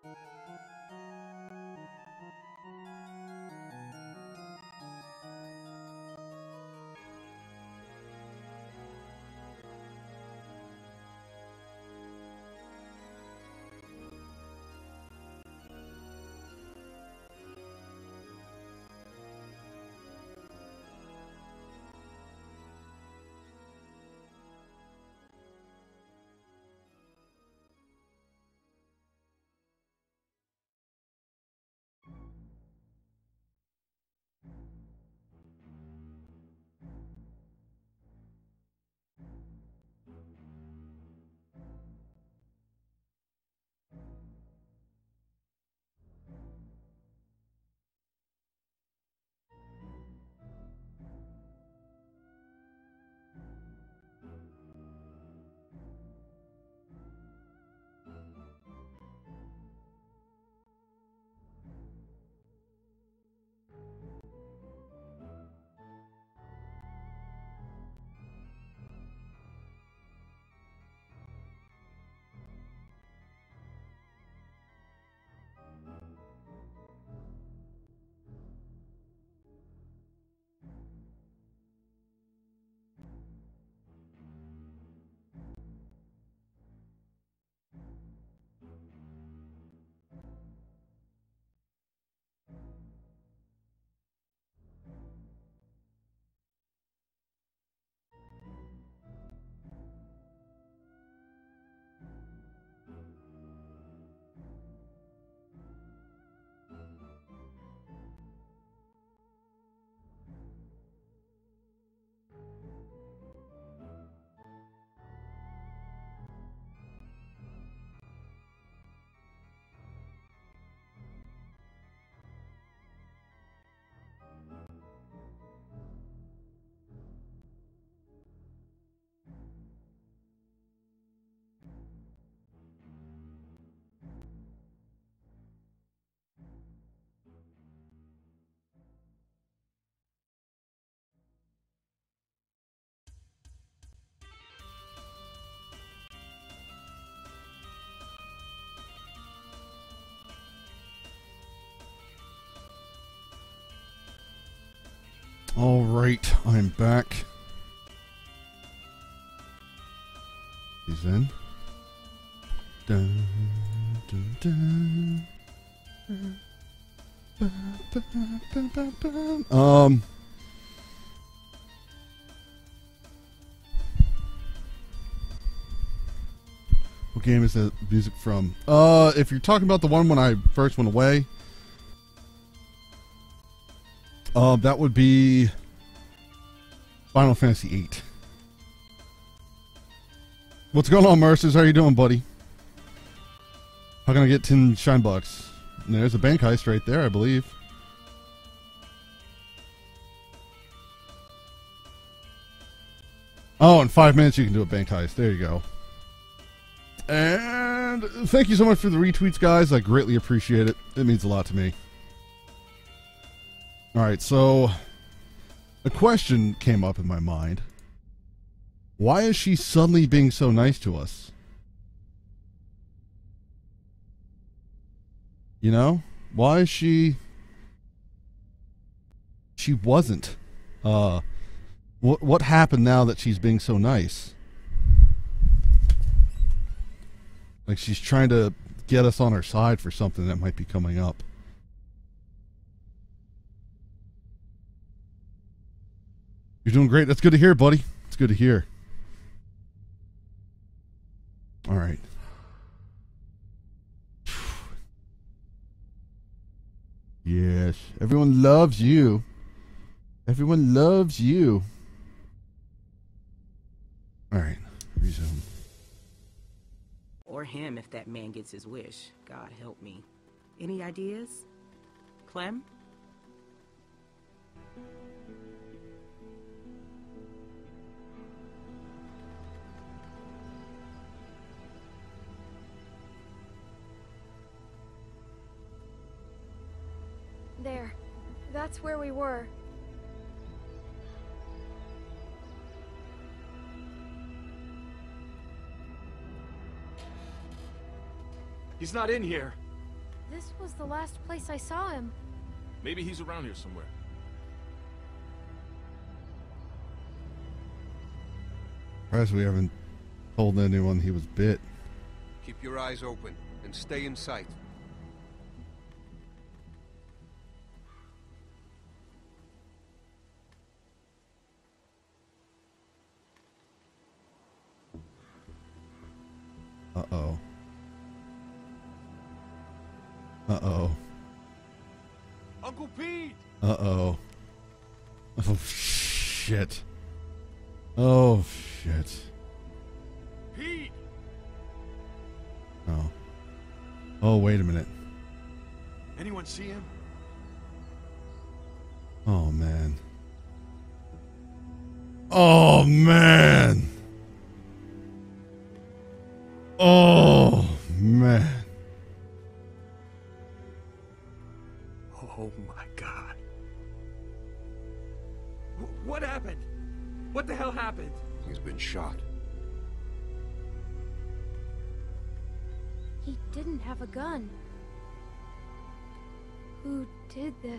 you All right, I'm back. He's in. Um. What game is that music from? Uh, if you're talking about the one when I first went away, uh, that would be Final Fantasy VIII. What's going on, Mercers? How are you doing, buddy? How can I get 10 shine bucks? There's a bank heist right there, I believe. Oh, in five minutes you can do a bank heist. There you go. And thank you so much for the retweets, guys. I greatly appreciate it. It means a lot to me. All right, so a question came up in my mind. Why is she suddenly being so nice to us? You know? Why is she she wasn't uh what what happened now that she's being so nice? Like she's trying to get us on her side for something that might be coming up. You're doing great. That's good to hear, buddy. It's good to hear. All right. Yes, everyone loves you. Everyone loves you. All right, resume. Or him if that man gets his wish. God help me. Any ideas? Clem? There. That's where we were. He's not in here. This was the last place I saw him. Maybe he's around here somewhere. Surprised we haven't told anyone he was bit. Keep your eyes open and stay in sight. Uh oh. Uh oh. Uncle Pete! Uh oh. Oh shit. Oh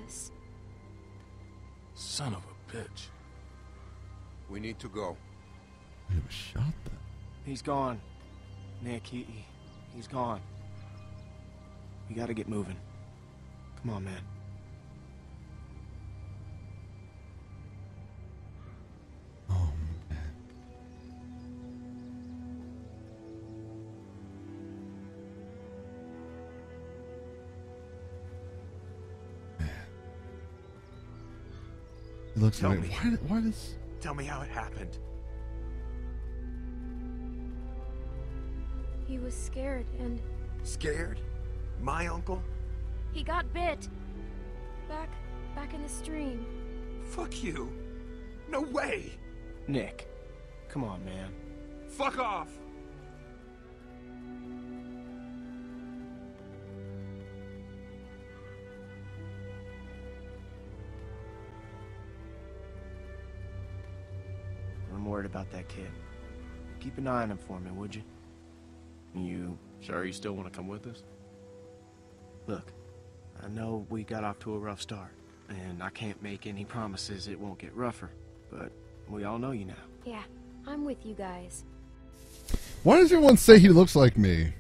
did this? Son of a bitch. We need to go. He was shot then. He's gone. Nick, he, he he's gone. We gotta get moving. Come on, man. Tell like me. why, why does Tell me how it happened. He was scared and Scared? My uncle? he got bit. Back, back in the stream. Fuck you. No way. Nick, come on, man. Fuck off. About that kid. Keep an eye on him for me, would you? You sure you still want to come with us? Look, I know we got off to a rough start, and I can't make any promises it won't get rougher. But we all know you now. Yeah, I'm with you guys. Why does everyone say he looks like me?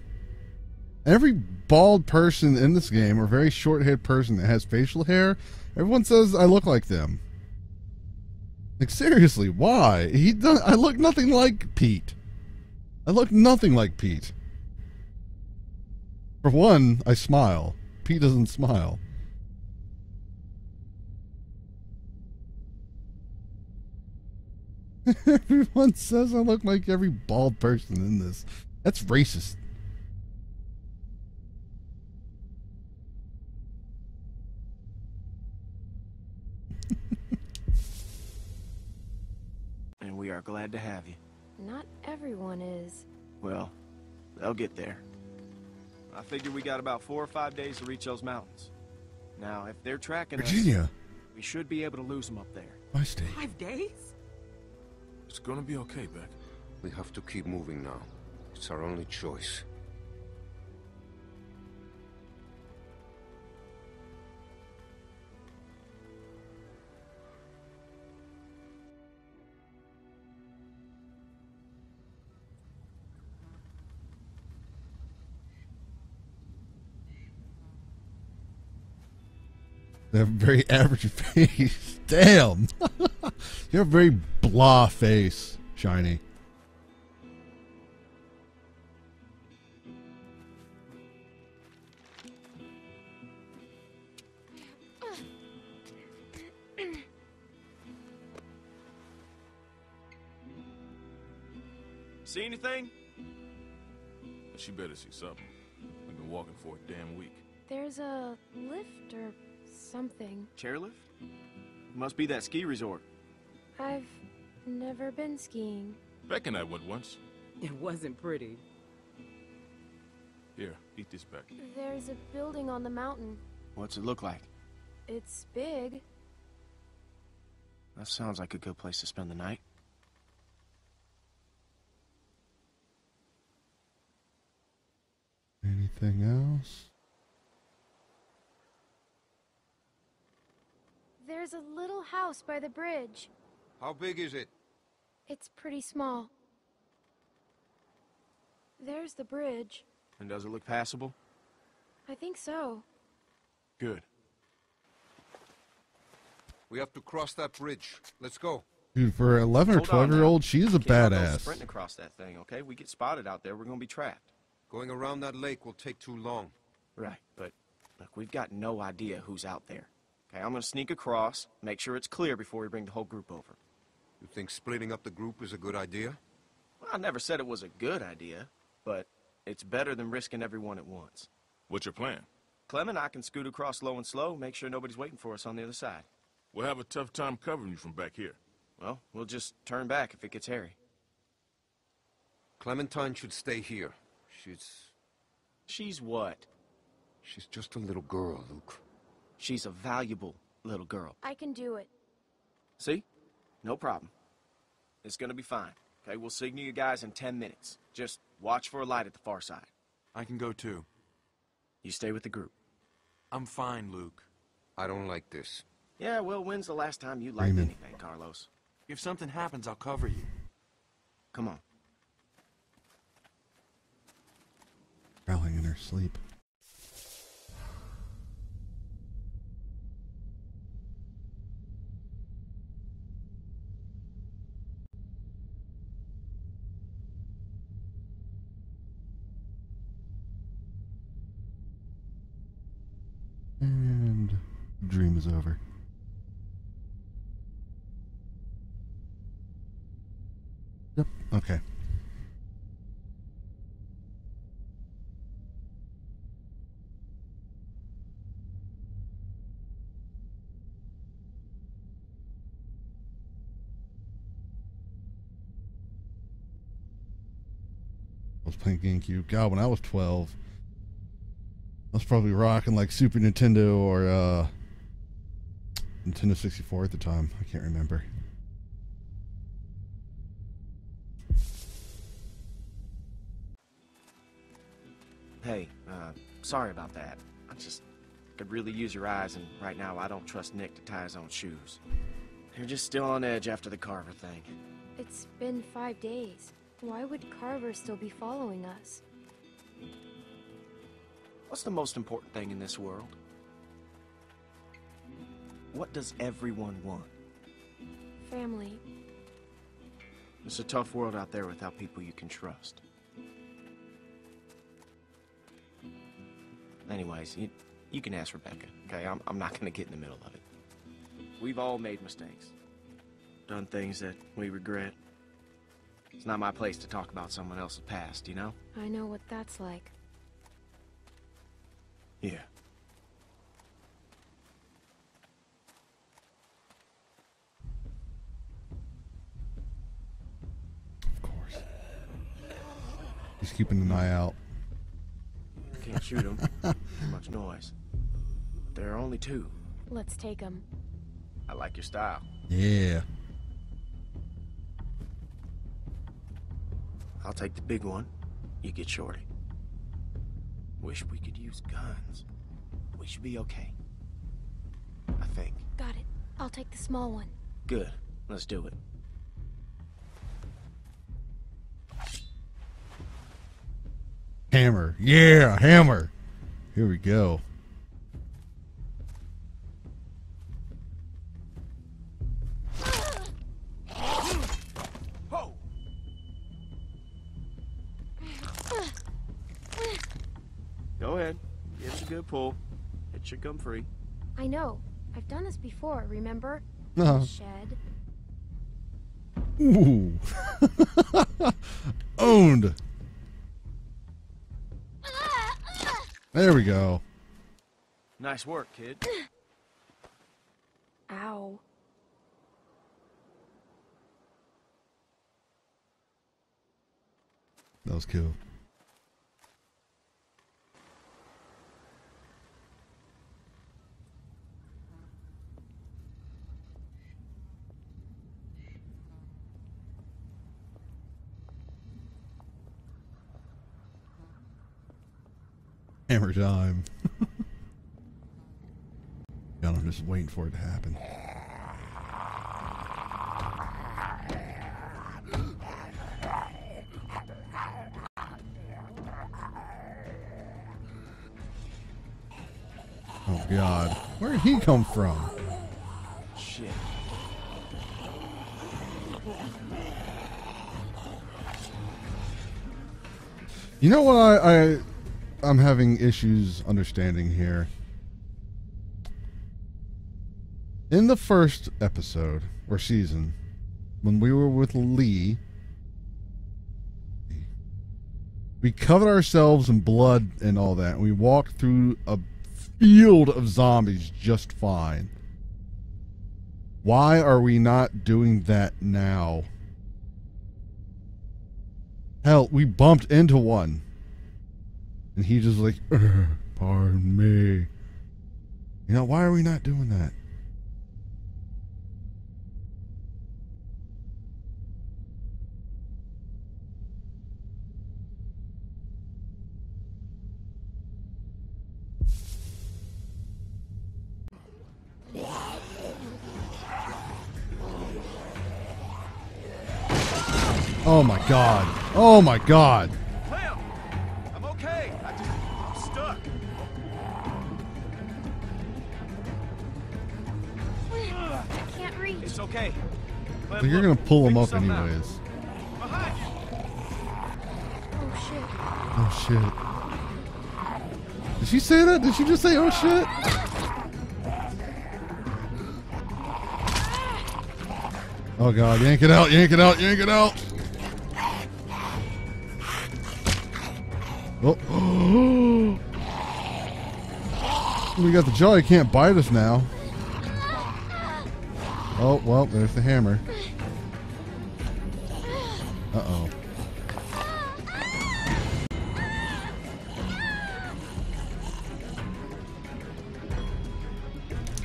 Every bald person in this game, or very short-haired person that has facial hair, everyone says I look like them. Like seriously, why? He does, I look nothing like Pete. I look nothing like Pete. For one, I smile. Pete doesn't smile. Everyone says I look like every bald person in this. That's racist. We are glad to have you. Not everyone is. Well, they'll get there. I figure we got about four or five days to reach those mountains. Now, if they're tracking Virginia. us, we should be able to lose them up there. My state. Five days? It's gonna be okay, Beck. We have to keep moving now. It's our only choice. They have a very average face. Damn. you have a very blah face, Shiny. See anything? She better see something. We've been walking for a damn week. There's a lift or something. Chairlift? Must be that ski resort. I've never been skiing. Beck and I went once. It wasn't pretty. Here, eat this, Beck. There's a building on the mountain. What's it look like? It's big. That sounds like a good place to spend the night. Anything else? There's a little house by the bridge. How big is it? It's pretty small. There's the bridge. And does it look passable? I think so. Good. We have to cross that bridge. Let's go. Dude, for 11 or 12 year old, she is a Can't all go badass. Sprinting across that thing, okay? We get spotted out there, we're gonna be trapped. Going around that lake will take too long. Right, but look, we've got no idea who's out there. Okay, I'm gonna sneak across, make sure it's clear before we bring the whole group over. You think splitting up the group is a good idea? Well, I never said it was a good idea, but it's better than risking everyone at once. What's your plan? Clem and I can scoot across low and slow, make sure nobody's waiting for us on the other side. We'll have a tough time covering you from back here. Well, we'll just turn back if it gets hairy. Clementine should stay here. She's... She's what? She's just a little girl, Luke. She's a valuable little girl. I can do it. See? No problem. It's gonna be fine. Okay, we'll signal you guys in ten minutes. Just watch for a light at the far side. I can go too. You stay with the group. I'm fine, Luke. I don't like this. Yeah, well, when's the last time you liked Amen. anything, Carlos? If something happens, I'll cover you. Come on. Growling in her sleep. And dream is over. Yep. Okay. I was playing GameCube. God, when I was 12, I was probably rocking like Super Nintendo or uh, Nintendo 64 at the time. I can't remember. Hey, uh, sorry about that. I just Could really use your eyes, and right now I don't trust Nick to tie his own shoes. You're just still on edge after the Carver thing. It's been five days. Why would Carver still be following us? What's the most important thing in this world? What does everyone want? Family. It's a tough world out there without people you can trust. Anyways, you, you can ask Rebecca, okay? I'm, I'm not gonna get in the middle of it. We've all made mistakes. Done things that we regret. It's not my place to talk about someone else's past, you know? I know what that's like. Yeah. Of course. He's keeping an eye out. Can't shoot him. Too much noise. There are only two. Let's take him. I like your style. Yeah. I'll take the big one. You get Shorty. Wish we could use guns. We should be okay. I think. Got it. I'll take the small one. Good. Let's do it. Hammer. Yeah, hammer. Here we go. Go It's a good pull. It should come free. I know. I've done this before, remember? Uh-huh. Shed. Ooh. Owned. There we go. Nice work, kid. Ow. That was cool. Hammer time. God, I'm just waiting for it to happen. Oh God, where did he come from? Shit. You know what I, I I'm having issues understanding here. In the first episode or season, when we were with Lee, we covered ourselves in blood and all that, and we walked through a field of zombies just fine. Why are we not doing that now? Hell, we bumped into one. And he just like, uh, pardon me. You know, why are we not doing that? Oh my god. Oh my god. Clem, you're look, gonna pull him figure up anyways. Oh, oh shit. Oh shit. Did she say that? Did she just say oh shit? Oh god, yank it out, yank it out, yank it out. Oh. we got the jaw, he can't bite us now. Oh, well, there's the hammer.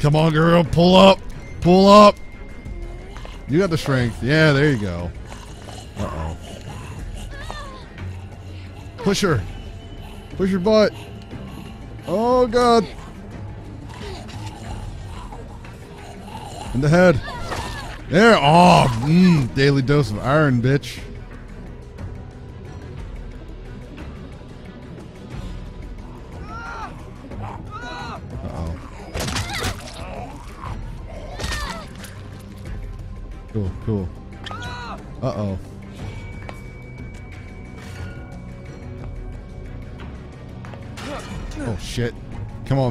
Come on, girl. Pull up. Pull up. You got the strength. Yeah, there you go. Uh-oh. Push her. Push your butt. Oh, God. In the head. There. Oh, mm. daily dose of iron, bitch.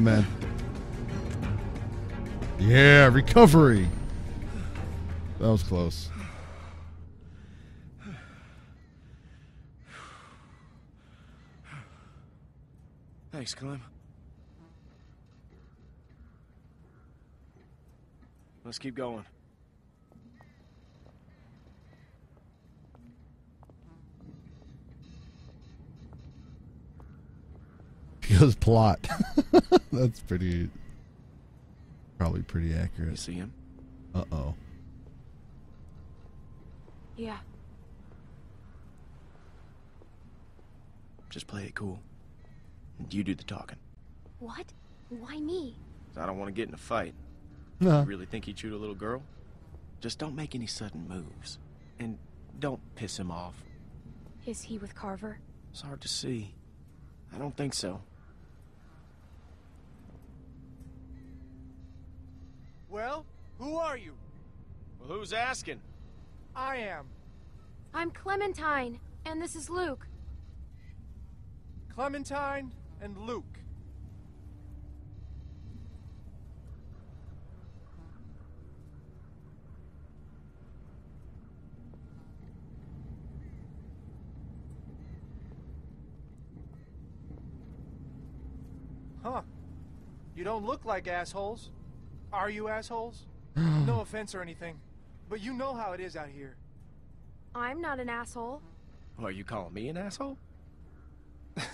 Come man. Yeah, recovery. That was close. Thanks, Clem. Let's keep going. Because plot. That's pretty. Probably pretty accurate. You see him? Uh oh. Yeah. Just play it cool. And you do the talking. What? Why me? I don't want to get in a fight. No. You really think he chewed a little girl? Just don't make any sudden moves. And don't piss him off. Is he with Carver? It's hard to see. I don't think so. Well, who are you? Well, who's asking? I am. I'm Clementine, and this is Luke. Clementine and Luke. Huh. You don't look like assholes. Are you assholes? no offense or anything, but you know how it is out here. I'm not an asshole. Oh, are you calling me an asshole?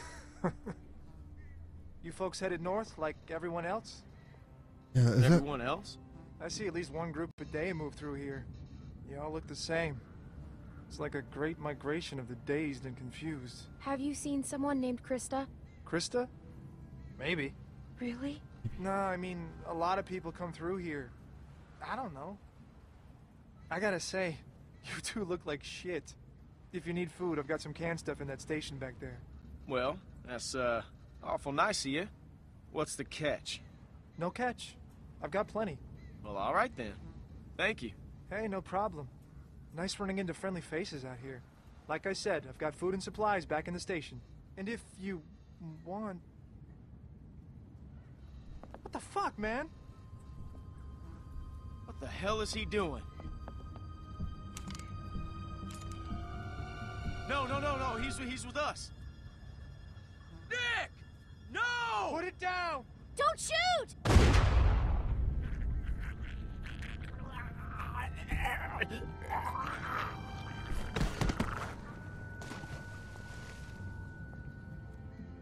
You folks headed north like everyone else? Yeah, is that, Everyone else? I see at least one group a day move through here. You all look the same. It's like a great migration of the dazed and confused. Have you seen someone named Christa? Christa? Maybe. Really? No, I mean, a lot of people come through here. I don't know. I gotta say, you two look like shit. If you need food, I've got some canned stuff in that station back there. Well, that's, uh, awful nice of you. What's the catch? No catch. I've got plenty. Well, all right then. Thank you. Hey, no problem. Nice running into friendly faces out here. Like I said, I've got food and supplies back in the station. And if you want... What the fuck, man? What the hell is he doing? No, no, no, no. He's he's with us. Nick! No! Put it down! Don't shoot!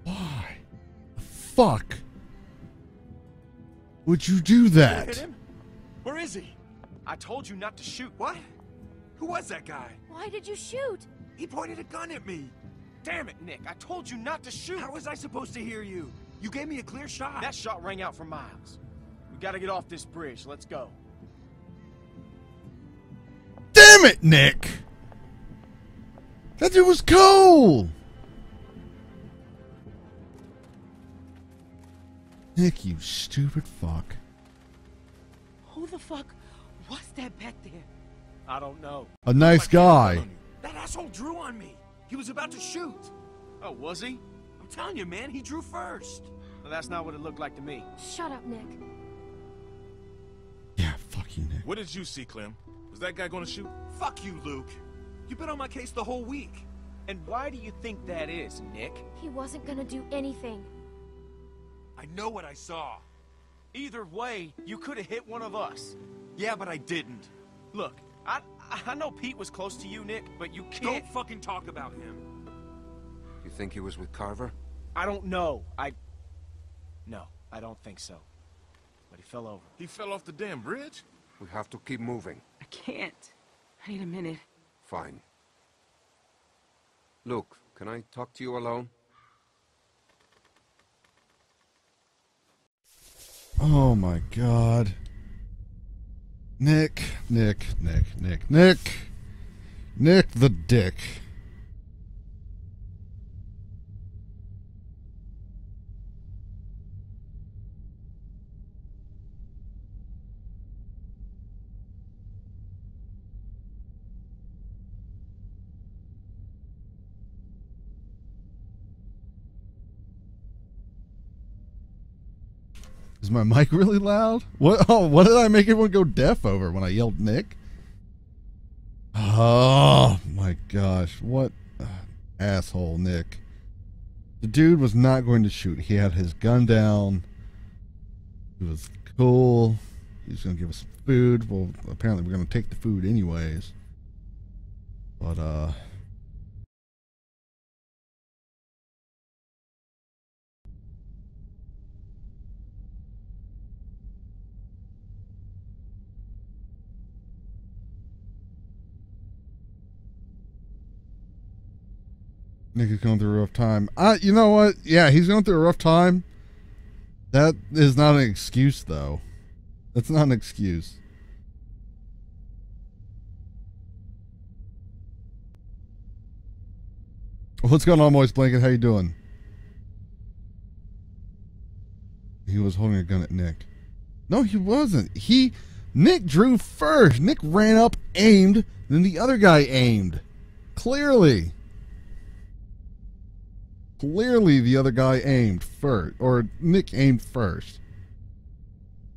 why? Fuck would you do Hit that? him? Where is he? I told you not to shoot. What? Who was that guy? Why did you shoot? He pointed a gun at me. Damn it, Nick. I told you not to shoot. How was I supposed to hear you? You gave me a clear shot. That shot rang out for miles. We gotta get off this bridge. Let's go. Damn it, Nick! That dude was cool! Nick, you stupid fuck. Who the fuck was that back there? I don't know. A nice guy. That asshole drew on me. He was about to shoot. Oh, was he? I'm telling you, man, he drew first. Well, that's not what it looked like to me. Shut up, Nick. Yeah, fuck you, Nick. What did you see, Clem? Was that guy gonna shoot? Fuck you, Luke. You've been on my case the whole week. And why do you think that is, Nick? He wasn't gonna do anything. I know what I saw. Either way, you could have hit one of us. Yeah, but I didn't. Look, I I know Pete was close to you, Nick, but you can't. Don't fucking talk about him. You think he was with Carver? I don't know. I. No, I don't think so. But he fell over. He fell off the damn bridge? We have to keep moving. I can't. I need a minute. Fine. Luke, can I talk to you alone? Oh my god. Nick, Nick, Nick, Nick, Nick, Nick the dick. Is my mic really loud? What? Oh, what did I make everyone go deaf over when I yelled Nick? Oh my gosh! What asshole, Nick? The dude was not going to shoot. He had his gun down. He was cool. He's going to give us food. Well, apparently we're going to take the food anyways. But uh. Nick is going through a rough time. Uh, you know what? Yeah, he's going through a rough time. That is not an excuse, though. That's not an excuse. What's going on, Moist Blanket? How you doing? He was holding a gun at Nick. No, he wasn't. He Nick drew first. Nick ran up, aimed, then the other guy aimed. Clearly. Clearly the other guy aimed first or Nick aimed first.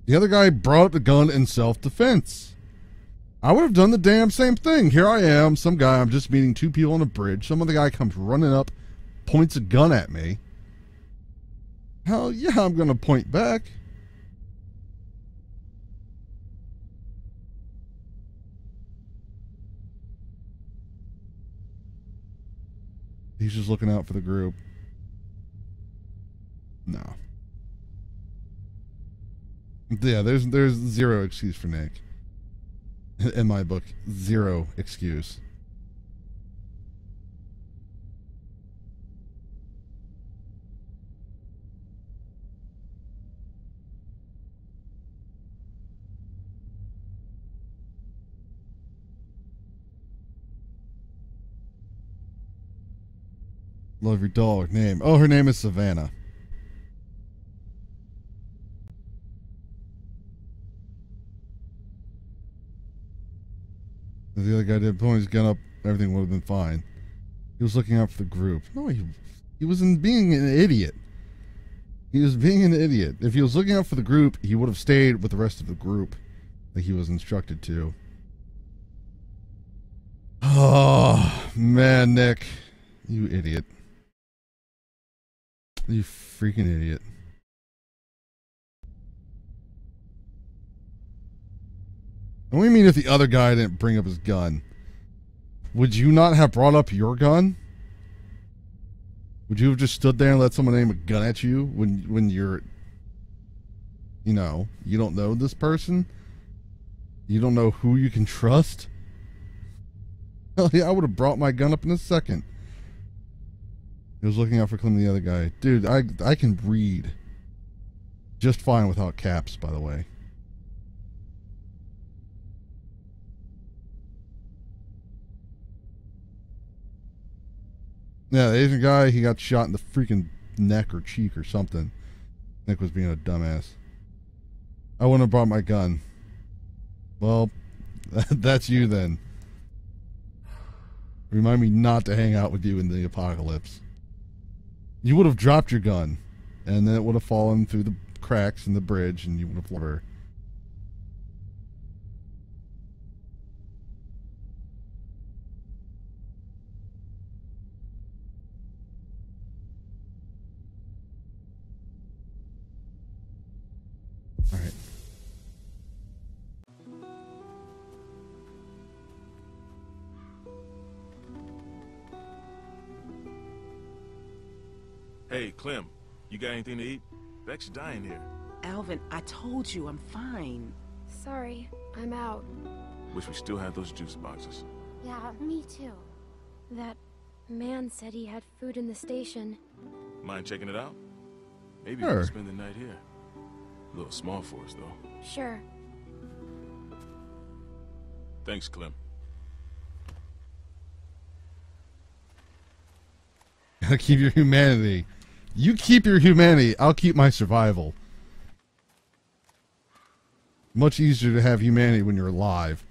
The other guy brought up the gun in self-defense. I would have done the damn same thing. Here I am, some guy, I'm just meeting two people on a bridge. Some other guy comes running up, points a gun at me. Hell yeah, I'm going to point back. He's just looking out for the group. No. Yeah, there's there's zero excuse for Nick. In my book, zero excuse. Love your dog. Name. Oh, her name is Savannah. The other guy did point his gun up, everything would have been fine. He was looking out for the group. No, he he wasn't being an idiot. He was being an idiot. If he was looking out for the group, he would have stayed with the rest of the group like he was instructed to. Oh, man, Nick. You idiot. You freaking idiot. And we mean if the other guy didn't bring up his gun? Would you not have brought up your gun? Would you have just stood there and let someone aim a gun at you when when you're you know, you don't know this person? You don't know who you can trust? Hell yeah, I would have brought my gun up in a second. He was looking out for Clem the other guy. Dude, I I can read just fine without caps, by the way. Yeah, the Asian guy, he got shot in the freaking neck or cheek or something. Nick was being a dumbass. I wouldn't have brought my gun. Well, that's you then. Remind me not to hang out with you in the apocalypse. You would have dropped your gun, and then it would have fallen through the cracks in the bridge, and you would have her. Hey, Clem, you got anything to eat? Beck's dying here. Alvin, I told you I'm fine. Sorry, I'm out. Wish we still had those juice boxes. Yeah, me too. That man said he had food in the station. Mind checking it out? Maybe we can spend the night here. A little small for us, though. Sure. Thanks, Clem. Gotta keep your humanity. You keep your humanity. I'll keep my survival. Much easier to have humanity when you're alive.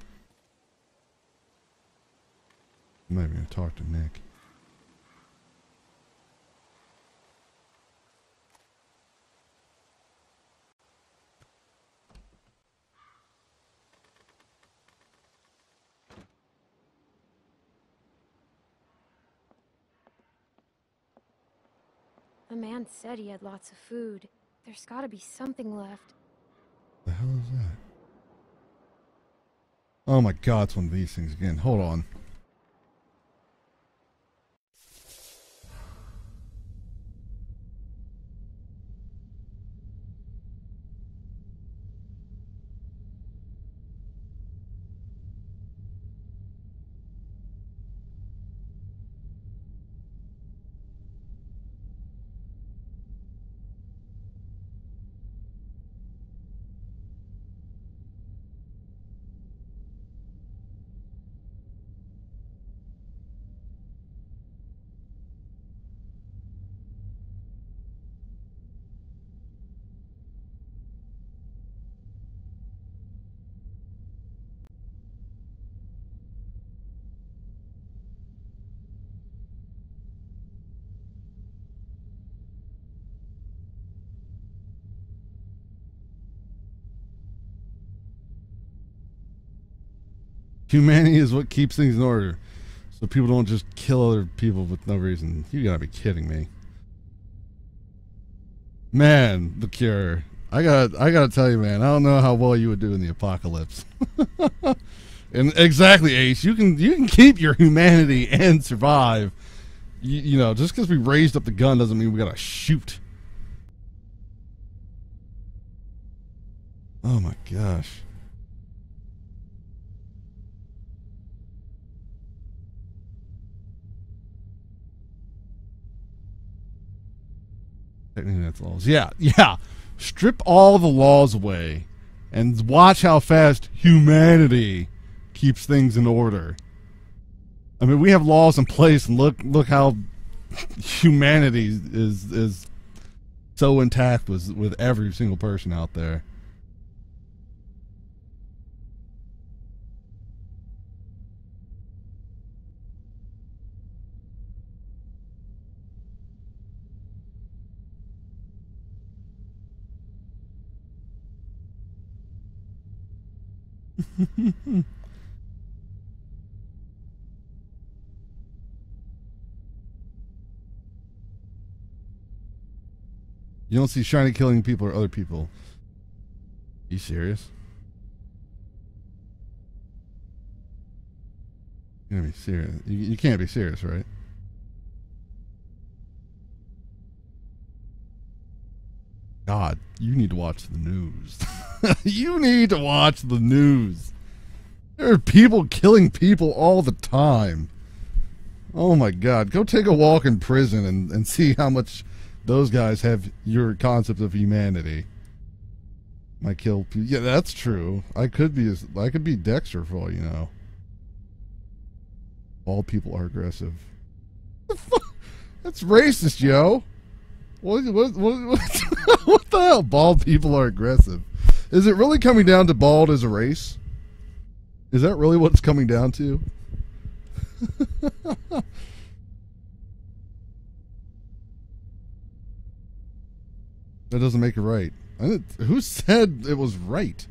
I'm not even gonna talk to Nick. The man said he had lots of food. There's gotta be something left. The hell is that? Oh my god, it's one of these things again. Hold on. Humanity is what keeps things in order. So people don't just kill other people with no reason. You gotta be kidding me. Man, the cure. I got I gotta tell you, man, I don't know how well you would do in the apocalypse. and exactly, Ace, you can you can keep your humanity and survive. You, you know, just because we raised up the gun doesn't mean we gotta shoot. Oh my gosh. Technically, that's laws. Yeah, yeah. Strip all the laws away, and watch how fast humanity keeps things in order. I mean, we have laws in place, and look, look how humanity is is so intact with with every single person out there. You don't see shiny killing people or other people. You serious? You gotta be serious. You, you can't be serious, right? God, you need to watch the news. you need to watch the news. There are people killing people all the time. Oh my God. Go take a walk in prison and, and see how much those guys have your concept of humanity. Might kill. Yeah, that's true. I could be I could be Dexter for all you know. All people are aggressive. That's racist, yo. What, what, what, what, the hell? Bald people are aggressive. Is it really coming down to bald as a race? Is that really what it's coming down to? that doesn't make it right. Who said it was right?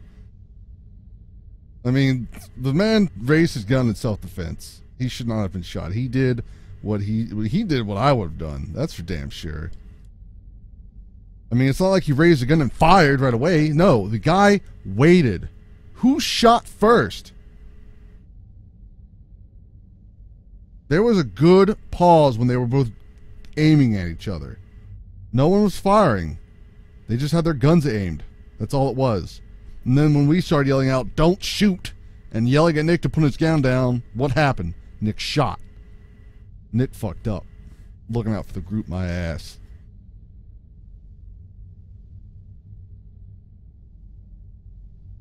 I mean, the man raised his gun in self-defense. He should not have been shot. He did what he he did what I would have done. That's for damn sure. I mean, it's not like he raised a gun and fired right away. No, the guy waited. Who shot first? There was a good pause when they were both aiming at each other. No one was firing. They just had their guns aimed. That's all it was. And then when we started yelling out, don't shoot, and yelling at Nick to put his gun down, what happened? Nick shot. Nick fucked up. Looking out for the group, my ass.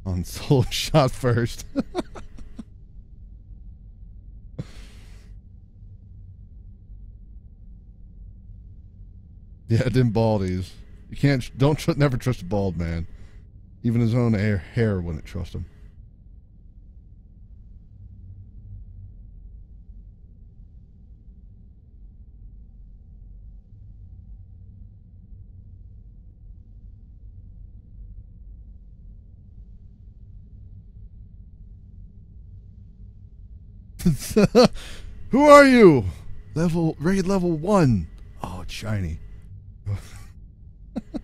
on soul shot first. yeah, them baldies. You can't, don't, never trust a bald man. Even his own hair, hair wouldn't trust him. Who are you? Level raid level one. Oh, it's shiny.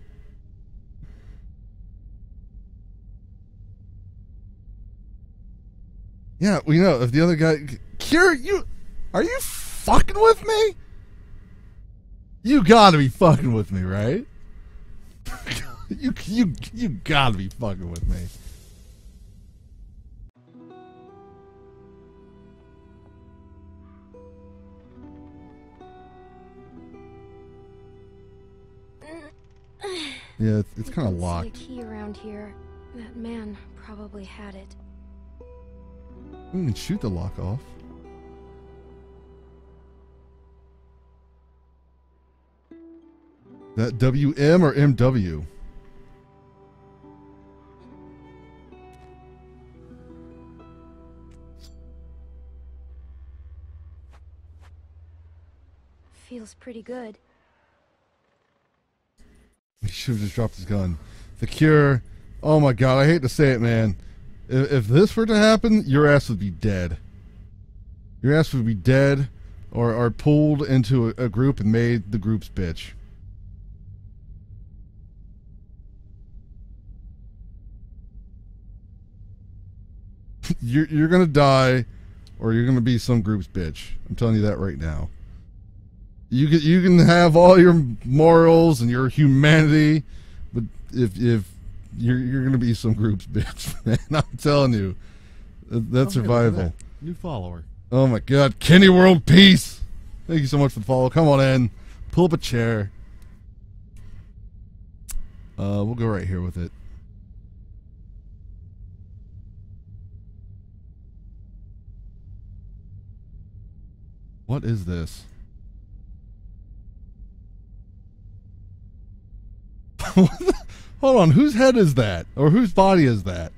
yeah, we know if the other guy Cure, you are you fucking with me? You gotta be fucking with me, right? you you you gotta be fucking with me. Yeah, it's, it's kind of See locked. a key around here. That man probably had it. We can shoot the lock off. That WM or MW? Feels pretty good. He should have just dropped his gun. The Cure. Oh my god, I hate to say it, man. If, if this were to happen, your ass would be dead. Your ass would be dead, or or pulled into a, a group and made the group's bitch. you're you're gonna die, or you're gonna be some group's bitch. I'm telling you that right now. You can you can have all your morals and your humanity, but if if you're you're gonna be some group's bitch, man, I'm telling you, That- that's at survival. that. New follower. Oh my God, Kenny World Peace! Thank you so much for the follow. Come on in, pull up a chair. Uh, we'll go right here with it. What is this? Hold on, whose head is that? Or whose body is that?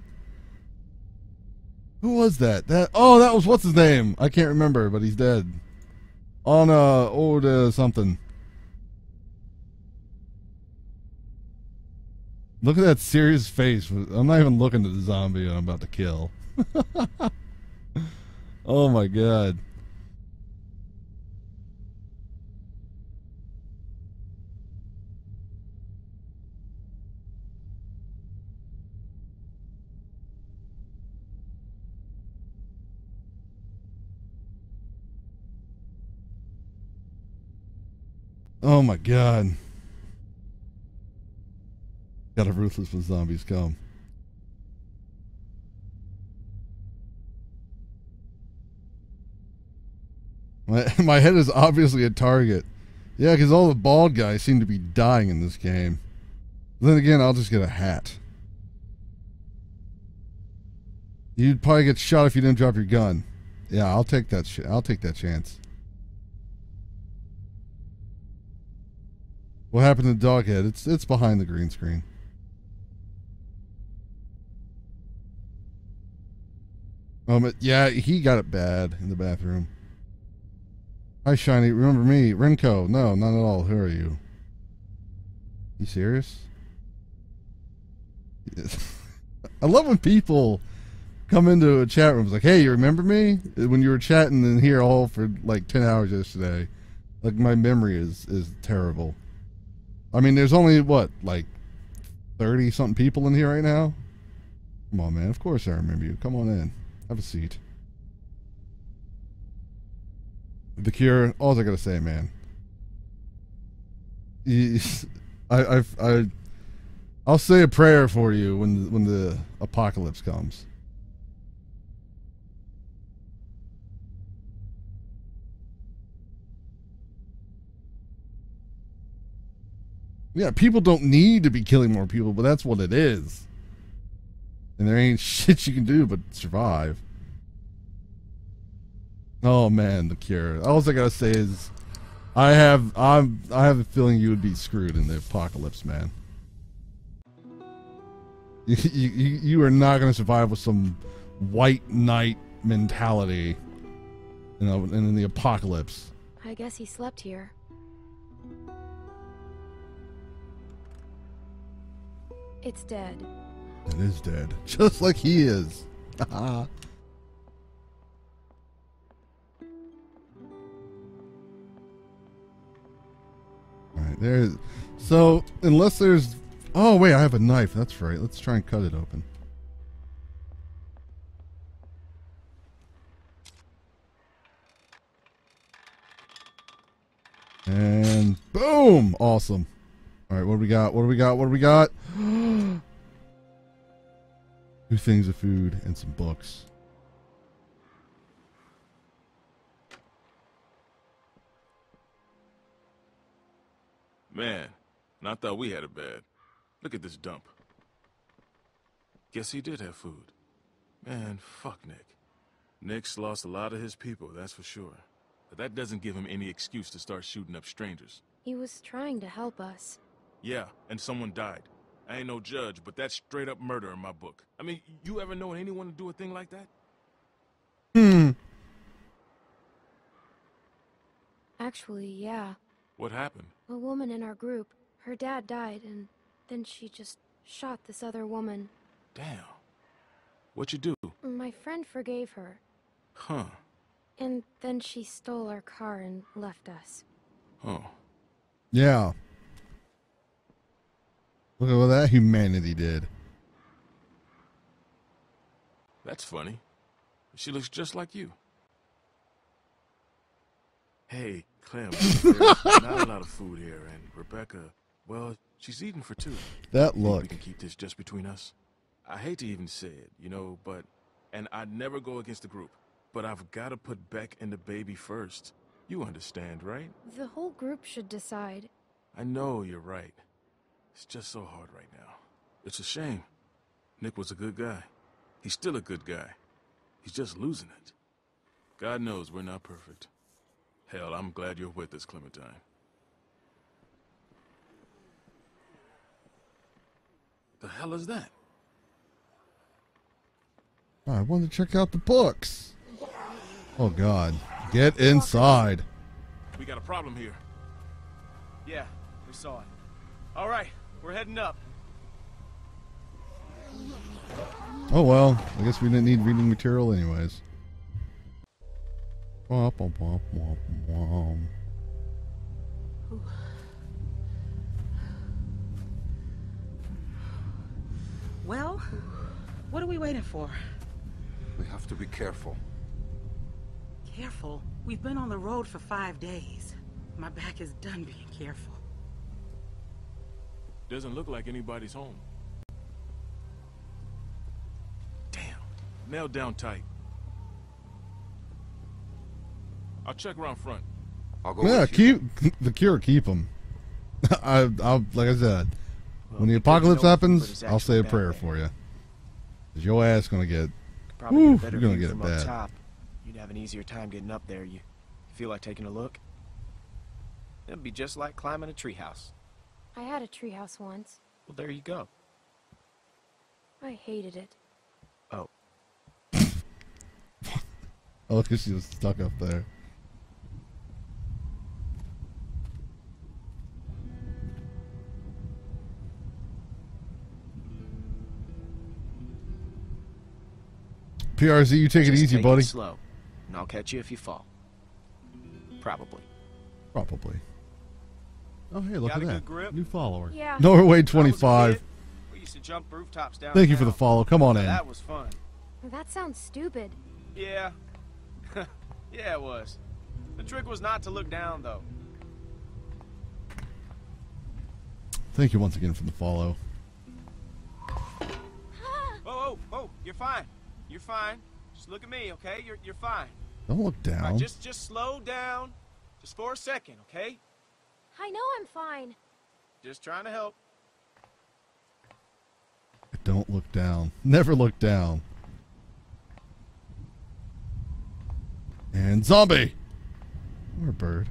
Who was that? That oh, that was what's his name? I can't remember, but he's dead. On uh old uh, something. Look at that serious face. I'm not even looking at the zombie I'm about to kill. oh my god. Oh my god. Got a ruthless when zombies come. My my head is obviously a target. Yeah, because all the bald guys seem to be dying in this game. Then again, I'll just get a hat. You'd probably get shot if you didn't drop your gun. Yeah, I'll take that. I'll take that chance. What happened to Doghead? It's it's behind the green screen. Um, yeah, he got it bad in the bathroom. Hi, Shiny. Remember me, Renko? No, not at all. Who are you? You serious? Yes. I love when people come into a chat room. It's like, hey, you remember me when you were chatting in here all for like ten hours yesterday? Like my memory is is terrible. I mean, there's only what like thirty something people in here right now. Come on, man. Of course I remember you. Come on in. Have a seat. The Cure. All I gotta say, man. I, I, I, I'll say a prayer for you when when the apocalypse comes. Yeah, people don't need to be killing more people, but that's what it is. And there ain't shit you can do but survive. Oh man, the cure. All I gotta say is I have I'm I have a feeling you would be screwed in the apocalypse, man. You you, you are not to survive with some white knight mentality, you know, and in the apocalypse. I guess he slept here. It's dead. It is dead, just like he is. All right, there's. So unless there's, oh wait, I have a knife. That's right. Let's try and cut it open. And boom! Awesome. All right, what do we got? What do we got? What do we got? Two things of food and some books. Man, and I thought we had it bad. Look at this dump. Guess he did have food. Man, fuck Nick. Nick's lost a lot of his people, that's for sure. But that doesn't give him any excuse to start shooting up strangers. He was trying to help us. Yeah, and someone died. I ain't no judge, but that's straight up murder in my book. I mean, you ever know anyone to do a thing like that? Hmm. Actually, yeah. What happened? A woman in our group. Her dad died, and then she just shot this other woman. Damn. What'd you do? My friend forgave her, Huh. and then she stole our car and left us. Oh. Yeah. Look at what that humanity did. That's funny. She looks just like you. Hey, Clem, there's not a lot of food here, and Rebecca, well, she's eating for two. That Think look. We can keep this just between us. I hate to even say it, you know, but, and I'd never go against the group, but I've got to put Beck and the baby first. You understand, right? The whole group should decide. I know you're right. It's just so hard right now. It's a shame. Nick was a good guy. He's still a good guy. He's just losing it. God knows we're not perfect. Hell, I'm glad you're with us, Clementine. The hell is that? I wanted to check out the books. Oh God. Get inside. We got a problem here. Yeah, we saw it. All right, we're heading up. Oh well. I guess we didn't need reading material anyways. Womp, womp, womp, womp, womp. Well, what are we waiting for? We have to be careful. Careful. We've been on the road for five days. My back is done being careful. Doesn't look like anybody's home. Damn. Nailed down tight. I'll check around front. I'll go. Yeah, keep the cure. Keep them. I, I'll like I said, when the apocalypse happens, I'll say a prayer for you. Cause your ass gonna get, Probably get better you're gonna get it from bad. top. You'd have an easier time getting up there. You feel like taking a look? It'd be just like climbing a treehouse. I had a treehouse once. Well, there you go. I hated it. Oh, Oh, look, she was stuck up there. PRZ, you take it just easy, take buddy. It slow, and I'll catch you if you fall. Probably. Probably. Oh, hey, look Got at a that. good grip? New follower. Yeah. Norway When I was a 25. We used to jump rooftops down. Thank you for the follow. Come on in. That was fun. That sounds stupid. Yeah. yeah, it was. The trick was not to look down, though. Thank you once again for the follow. Oh, oh, oh, you're fine. You're fine. Just look at me, okay? You're you're fine. Don't look down. right, just just slow down, just for a second, okay? I know I'm fine. Just trying to help. Don't look down. Never look down. And zombie. Or bird.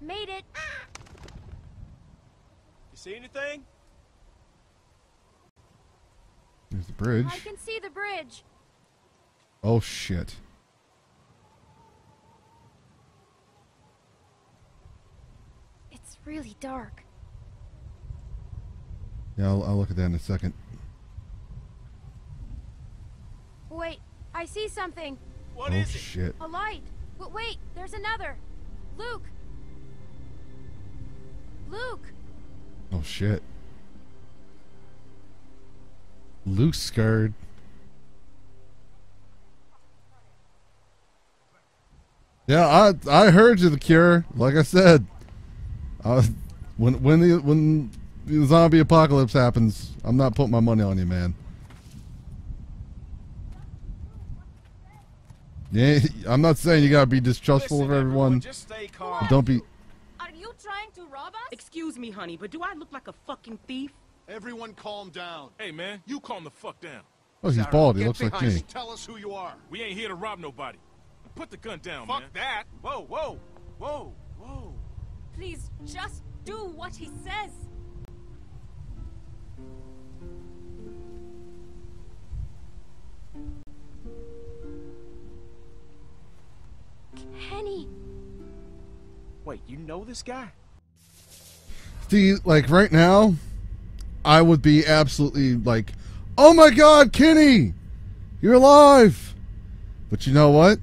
Made it. You see anything? There's the bridge. I can see the bridge. Oh shit. It's really dark. Yeah, I'll, I'll look at that in a second. Wait, I see something. What oh is it? shit. A light. But wait, there's another. Luke. Luke. Oh shit. Luke's scared. Yeah, I I heard you, the cure. Like I said, uh, when when the when the zombie apocalypse happens, I'm not putting my money on you, man. Yeah, I'm not saying you gotta be distrustful Listen, of everyone. just stay calm. but don't be. Are you trying to rob us? Excuse me, honey, but do I look like a fucking thief? Everyone calm down. Hey, man, you calm the fuck down. Oh, he's bald. He looks like me. Tell us who you are. We ain't here to rob nobody. Put the gun down, Fuck man. that. Whoa, whoa, whoa, whoa. Please, just do what he says. Kenny. Wait, you know this guy? See, like right now, I would be absolutely like, "Oh my God, Kenny, you're alive!" But you know what?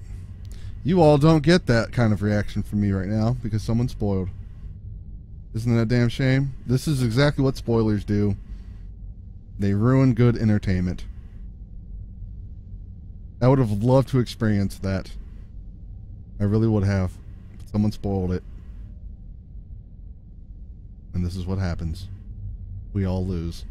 You all don't get that kind of reaction from me right now because someone's spoiled. Isn't that a damn shame? This is exactly what spoilers do. They ruin good entertainment. I would have loved to experience that. I really would have. Someone spoiled it. And this is what happens. We all lose.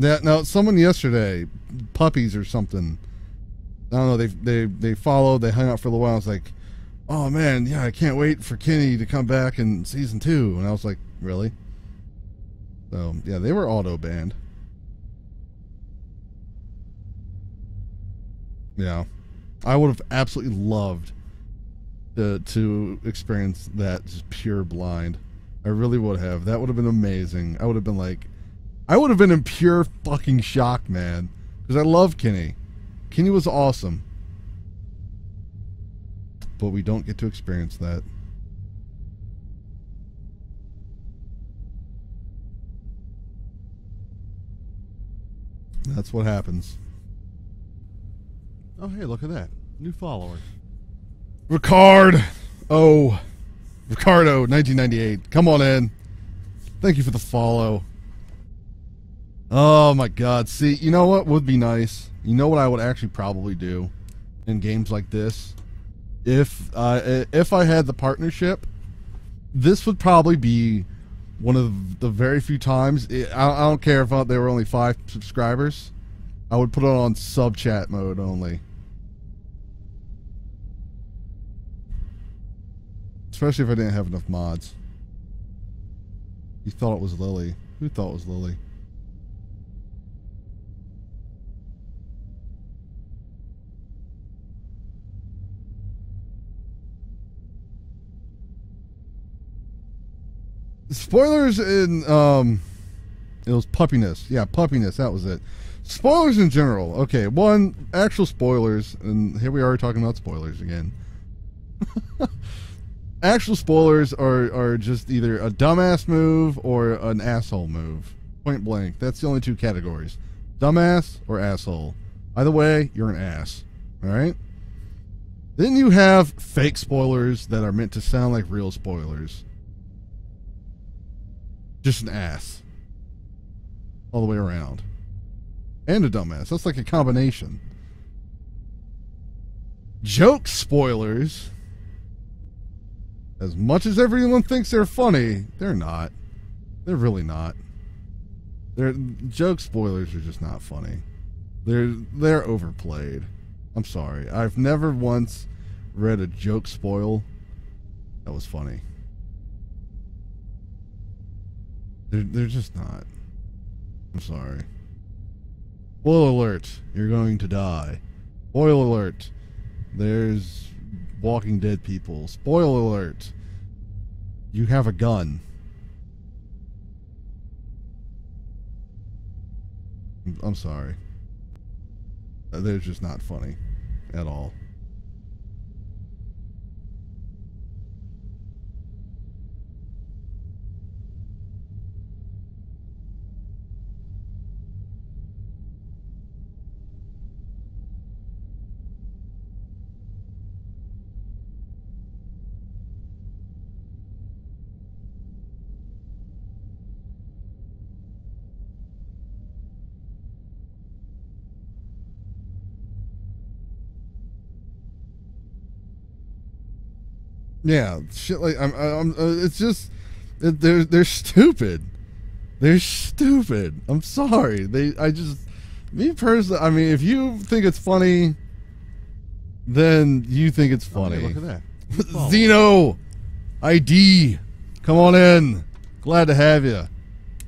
Yeah, no, someone yesterday, puppies or something. I don't know. They they they followed. They hung out for a little while. I was like, oh man, yeah, I can't wait for Kenny to come back in season two. And I was like, really? So yeah, they were auto banned. Yeah, I would have absolutely loved to to experience that just pure blind. I really would have. That would have been amazing. I would have been like, I would have been in pure fucking shock, man, because I love Kenny. Kenny was awesome but we don't get to experience that. That's what happens. Oh, hey, look at that. New follower. Ricard. Oh, Ricardo, 1998. Come on in. Thank you for the follow. Oh my god. See, you know what would be nice? You know what I would actually probably do in games like this? if uh, if I had the partnership, this would probably be one of the very few times. I, I don't care if there were only five subscribers. I would put it on sub chat mode only. Especially if I didn't have enough mods. You thought it was Lily. Who thought it was Lily? Spoilers in um it was puppiness. Yeah puppiness that was it. Spoilers in general. Okay one actual spoilers and here we are talking about spoilers again. Actual spoilers are are just either a dumbass move or an asshole move. Point blank. That's the only two categories. Dumbass or asshole. Either way you're an ass. All right then you have fake spoilers that are meant to sound like real spoilers just an ass. All the way around. And a dumbass. That's like a combination. Joke spoilers. As much as everyone thinks they're funny, they're not. They're really not. They're joke spoilers are just not funny. They're they're overplayed. I'm sorry. I've never once read a joke spoil that was funny. They're they're just not. I'm sorry. Spoiler alert, you're going to die. Spoiler alert, there's Walking Dead people. Spoiler alert, you have a gun. I'm sorry. They're just not funny at all. Yeah, shit like I'm. I'm. Uh, it's just they're they're stupid. They're stupid. I'm sorry. They. I just me personally. I mean, if you think it's funny, then you think it's funny. look at that. Zeno, ID, come on in. Glad to have you.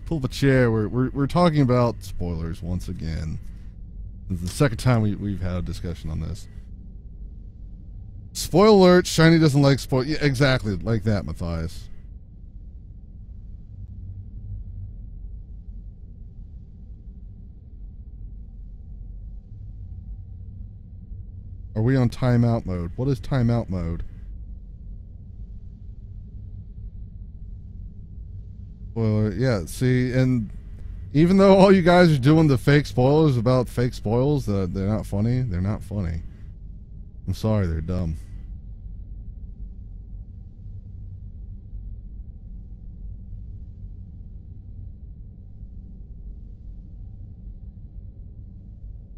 Pull up a chair. We're we're we're talking about spoilers once again. This is the second time we we've had a discussion on this. Spoiler alert, Shiny doesn't like spoil. Yeah, exactly, like that, Matthias. Are we on timeout mode? What is timeout mode? Spoiler, yeah, see, and even though all you guys are doing the fake spoilers about fake spoils, uh, they're not funny, they're not funny. I'm sorry, they're dumb.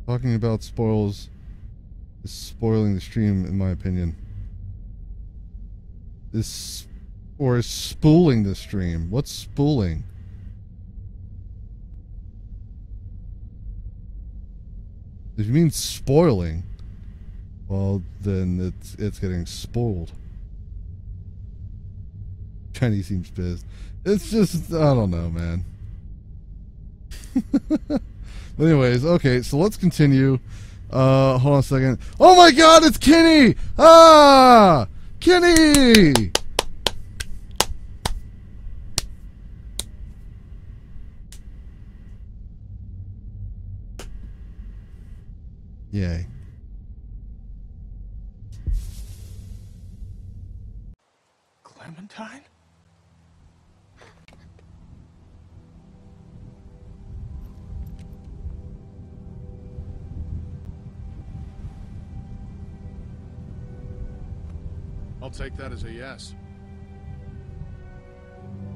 Talking about spoils is spoiling the stream, in my opinion. Is or is spooling the stream? What's spooling? If you mean spoiling, well then it's it's getting spoiled. Kenny seems pissed. It's just I don't know, man. But anyways, okay, so let's continue. Uh, hold on a second. Oh my God, it's Kenny! Ah, Kenny! Yay. Clementine? I'll take that as a yes.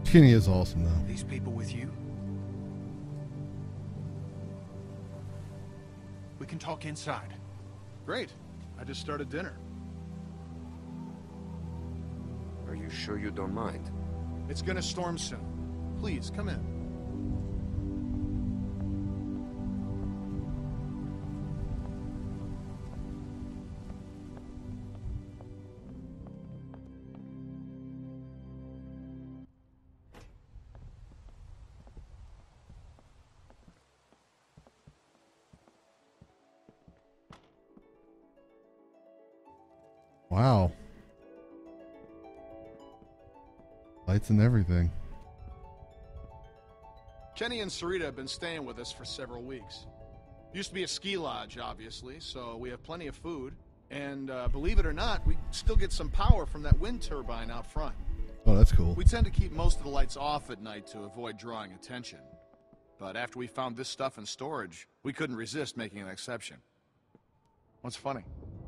Kenny is awesome though. These people with you? We can talk inside. Great. I just started dinner. Are you sure you don't mind? It's gonna storm soon. Please, come in. Lights and everything. Kenny and Sarita have been staying with us for several weeks. Used to be a ski lodge, obviously, so we have plenty of food. And uh, believe it or not, we still get some power from that wind turbine out front. Oh, that's cool. We tend to keep most of the lights off at night to avoid drawing attention. But after we found this stuff in storage, we couldn't resist making an exception. What's funny?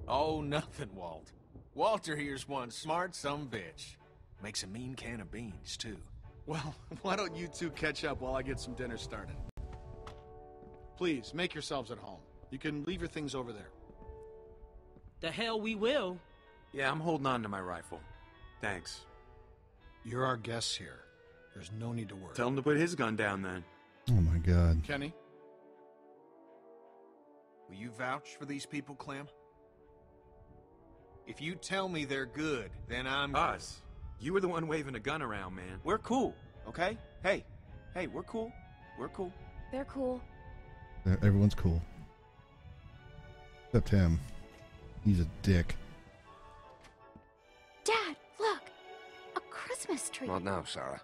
Oh, nothing, Walt. Walter here's one smart some bitch. Makes a mean can of beans, too. Well, why don't you two catch up while I get some dinner started? Please, make yourselves at home. You can leave your things over there. The hell we will. Yeah, I'm holding on to my rifle. Thanks. You're our guests here. There's no need to worry. Tell him to put his gun down then. Oh my god. Kenny? Will you vouch for these people, Clem? If you tell me they're good, then I'm Us. You were the one waving a gun around, man. We're cool, okay? Hey, hey, we're cool. We're cool. They're cool. Everyone's cool. Except him. He's a dick. Dad, look! A Christmas tree. Not now, Sarah.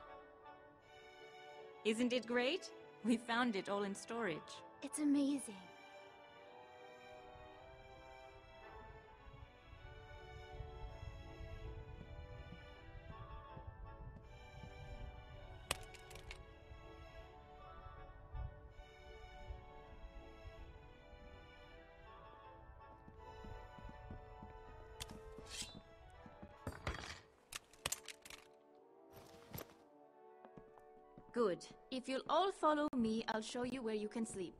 Isn't it great? We found it all in storage. It's amazing. If you'll all follow me, I'll show you where you can sleep.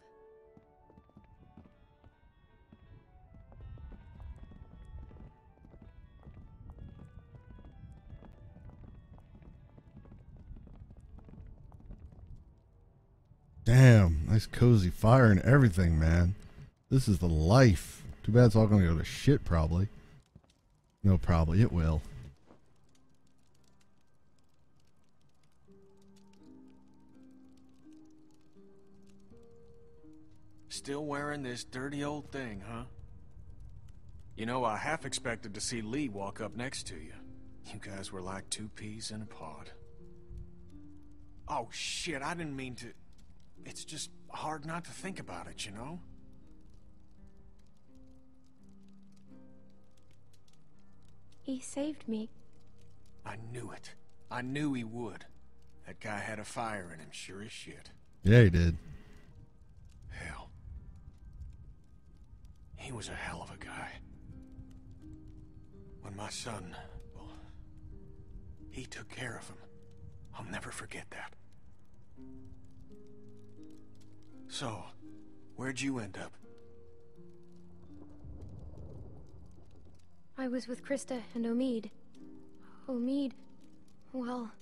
Damn, nice cozy fire and everything, man. This is the life. Too bad it's all gonna go to shit, probably. No, probably it will. Still wearing this dirty old thing, huh? You know, I half expected to see Lee walk up next to you. You guys were like two peas in a pod. Oh, shit, I didn't mean to... It's just hard not to think about it, you know? He saved me. I knew it. I knew he would. That guy had a fire in him, sure as shit. Yeah, he did. He was a hell of a guy. When my son, well, he took care of him. I'll never forget that. So, where'd you end up? I was with Christa and Omid. Omid, well,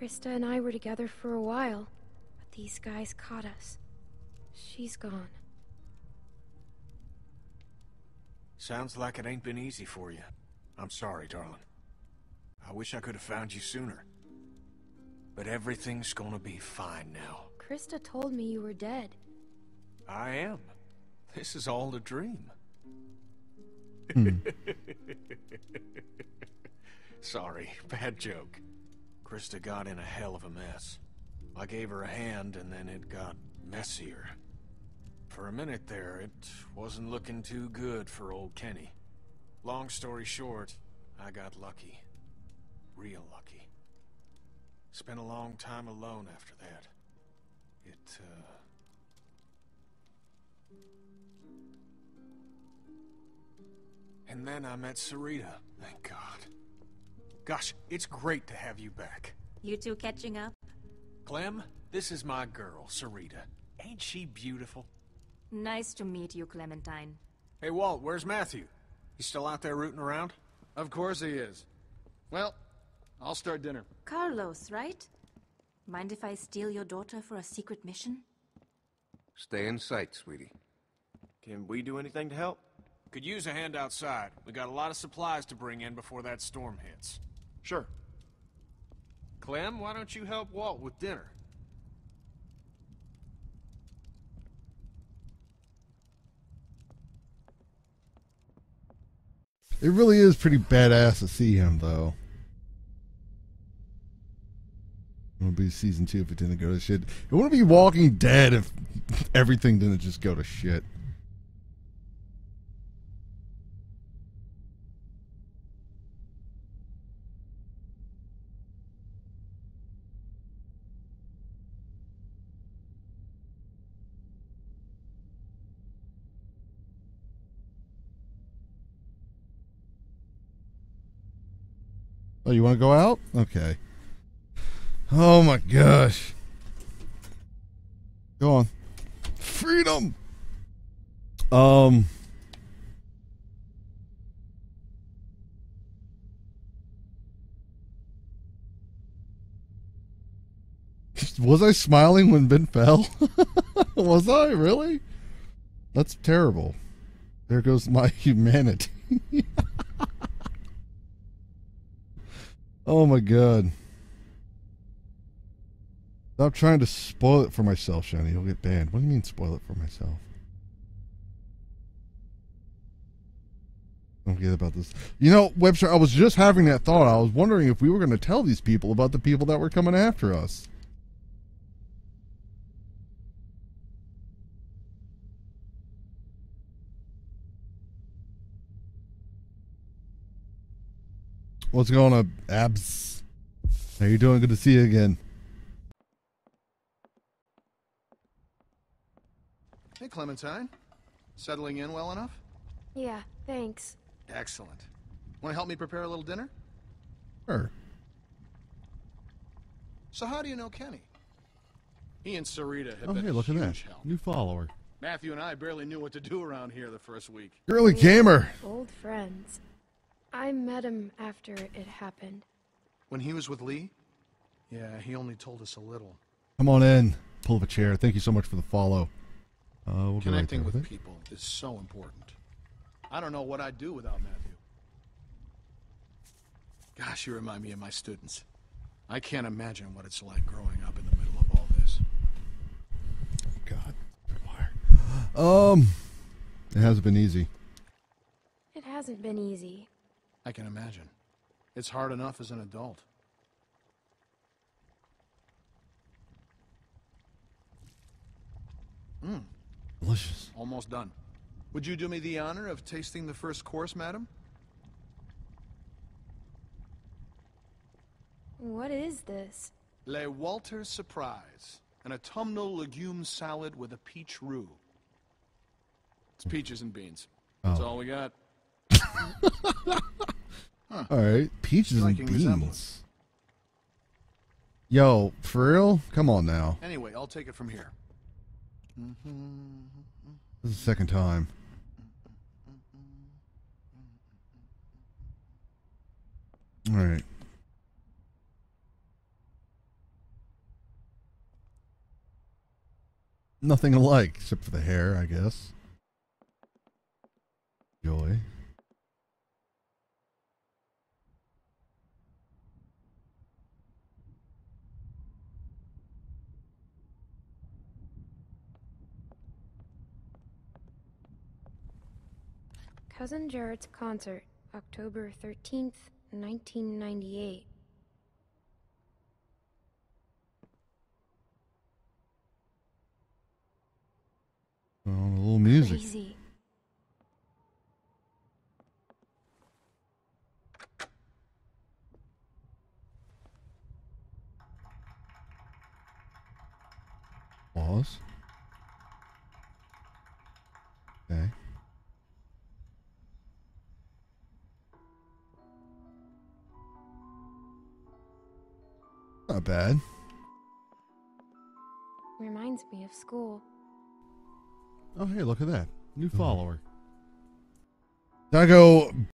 Christa and I were together for a while, but these guys caught us. She's gone. Sounds like it ain't been easy for you. I'm sorry, darling. I wish I could have found you sooner. But everything's gonna be fine now. Christa told me you were dead. I am. This is all a dream. Hmm. Sorry, bad joke. Christa got in a hell of a mess. I gave her a hand and then it got messier. For a minute there, it wasn't looking too good for old Kenny. Long story short, I got lucky. Real lucky. Spent a long time alone after that. It, uh... And then I met Sarita, thank God. Gosh, it's great to have you back. You two catching up? Clem, this is my girl, Sarita. Ain't she beautiful? Nice to meet you, Clementine. Hey, Walt, where's Matthew? He's still out there rooting around? Of course he is. Well, I'll start dinner. Carlos, right? Mind if I steal your daughter for a secret mission? Stay in sight, sweetie. Can we do anything to help? Could use a hand outside. We got a lot of supplies to bring in before that storm hits. Sure. Clem, why don't you help Walt with dinner? It really is pretty badass to see him, though. It would be season two if it didn't go to shit. It wouldn't be Walking Dead if everything didn't just go to shit. Oh, you want to go out? Okay. Oh my gosh. Go on. Freedom. Um. Was I smiling when Ben fell? Was I really? That's terrible. There goes my humanity. Oh my god. Stop trying to spoil it for myself, Shani. You'll get banned. What do you mean spoil it for myself? Don't forget about this. You know, Webster, I was just having that thought. I was wondering if we were going to tell these people about the people that were coming after us. What's going on, Abs? How you doing? Good to see you again. Hey, Clementine. Settling in well enough? Yeah, thanks. Excellent. Want to help me prepare a little dinner? Sure. So how do you know Kenny? He and Sarita have Oh, been hey, a look at huge that. help. New follower. Matthew and I barely knew what to do around here the first week. Girly gamer. Old friends. I met him after it happened. When he was with Lee? Yeah, he only told us a little. Come on in. Pull up a chair. Thank you so much for the follow. Uh, we'll be right Connecting with people is so important. I don't know what I'd do without Matthew. Gosh, you remind me of my students. I can't imagine what it's like growing up in the middle of all this. God. Um, it hasn't been easy. It hasn't been easy. I can imagine. It's hard enough as an adult. Mm, Delicious. almost done. Would you do me the honor of tasting the first course, madam? What is this? Le Walter Surprise, an autumnal legume salad with a peach roux. It's peaches and beans. That's Oh. all we got. Huh. All right, peaches and beans. Yo, for real? Come on now. Anyway, I'll take it from here. This is the second time. All right. Nothing alike except for the hair, I guess. Joy. Cousin Jared's concert, October 13th, 1998. Oh, a little music. Crazy. Pause. Okay. Not bad. Reminds me of school. Oh, hey, look at that. New mm-hmm. follower. Did I go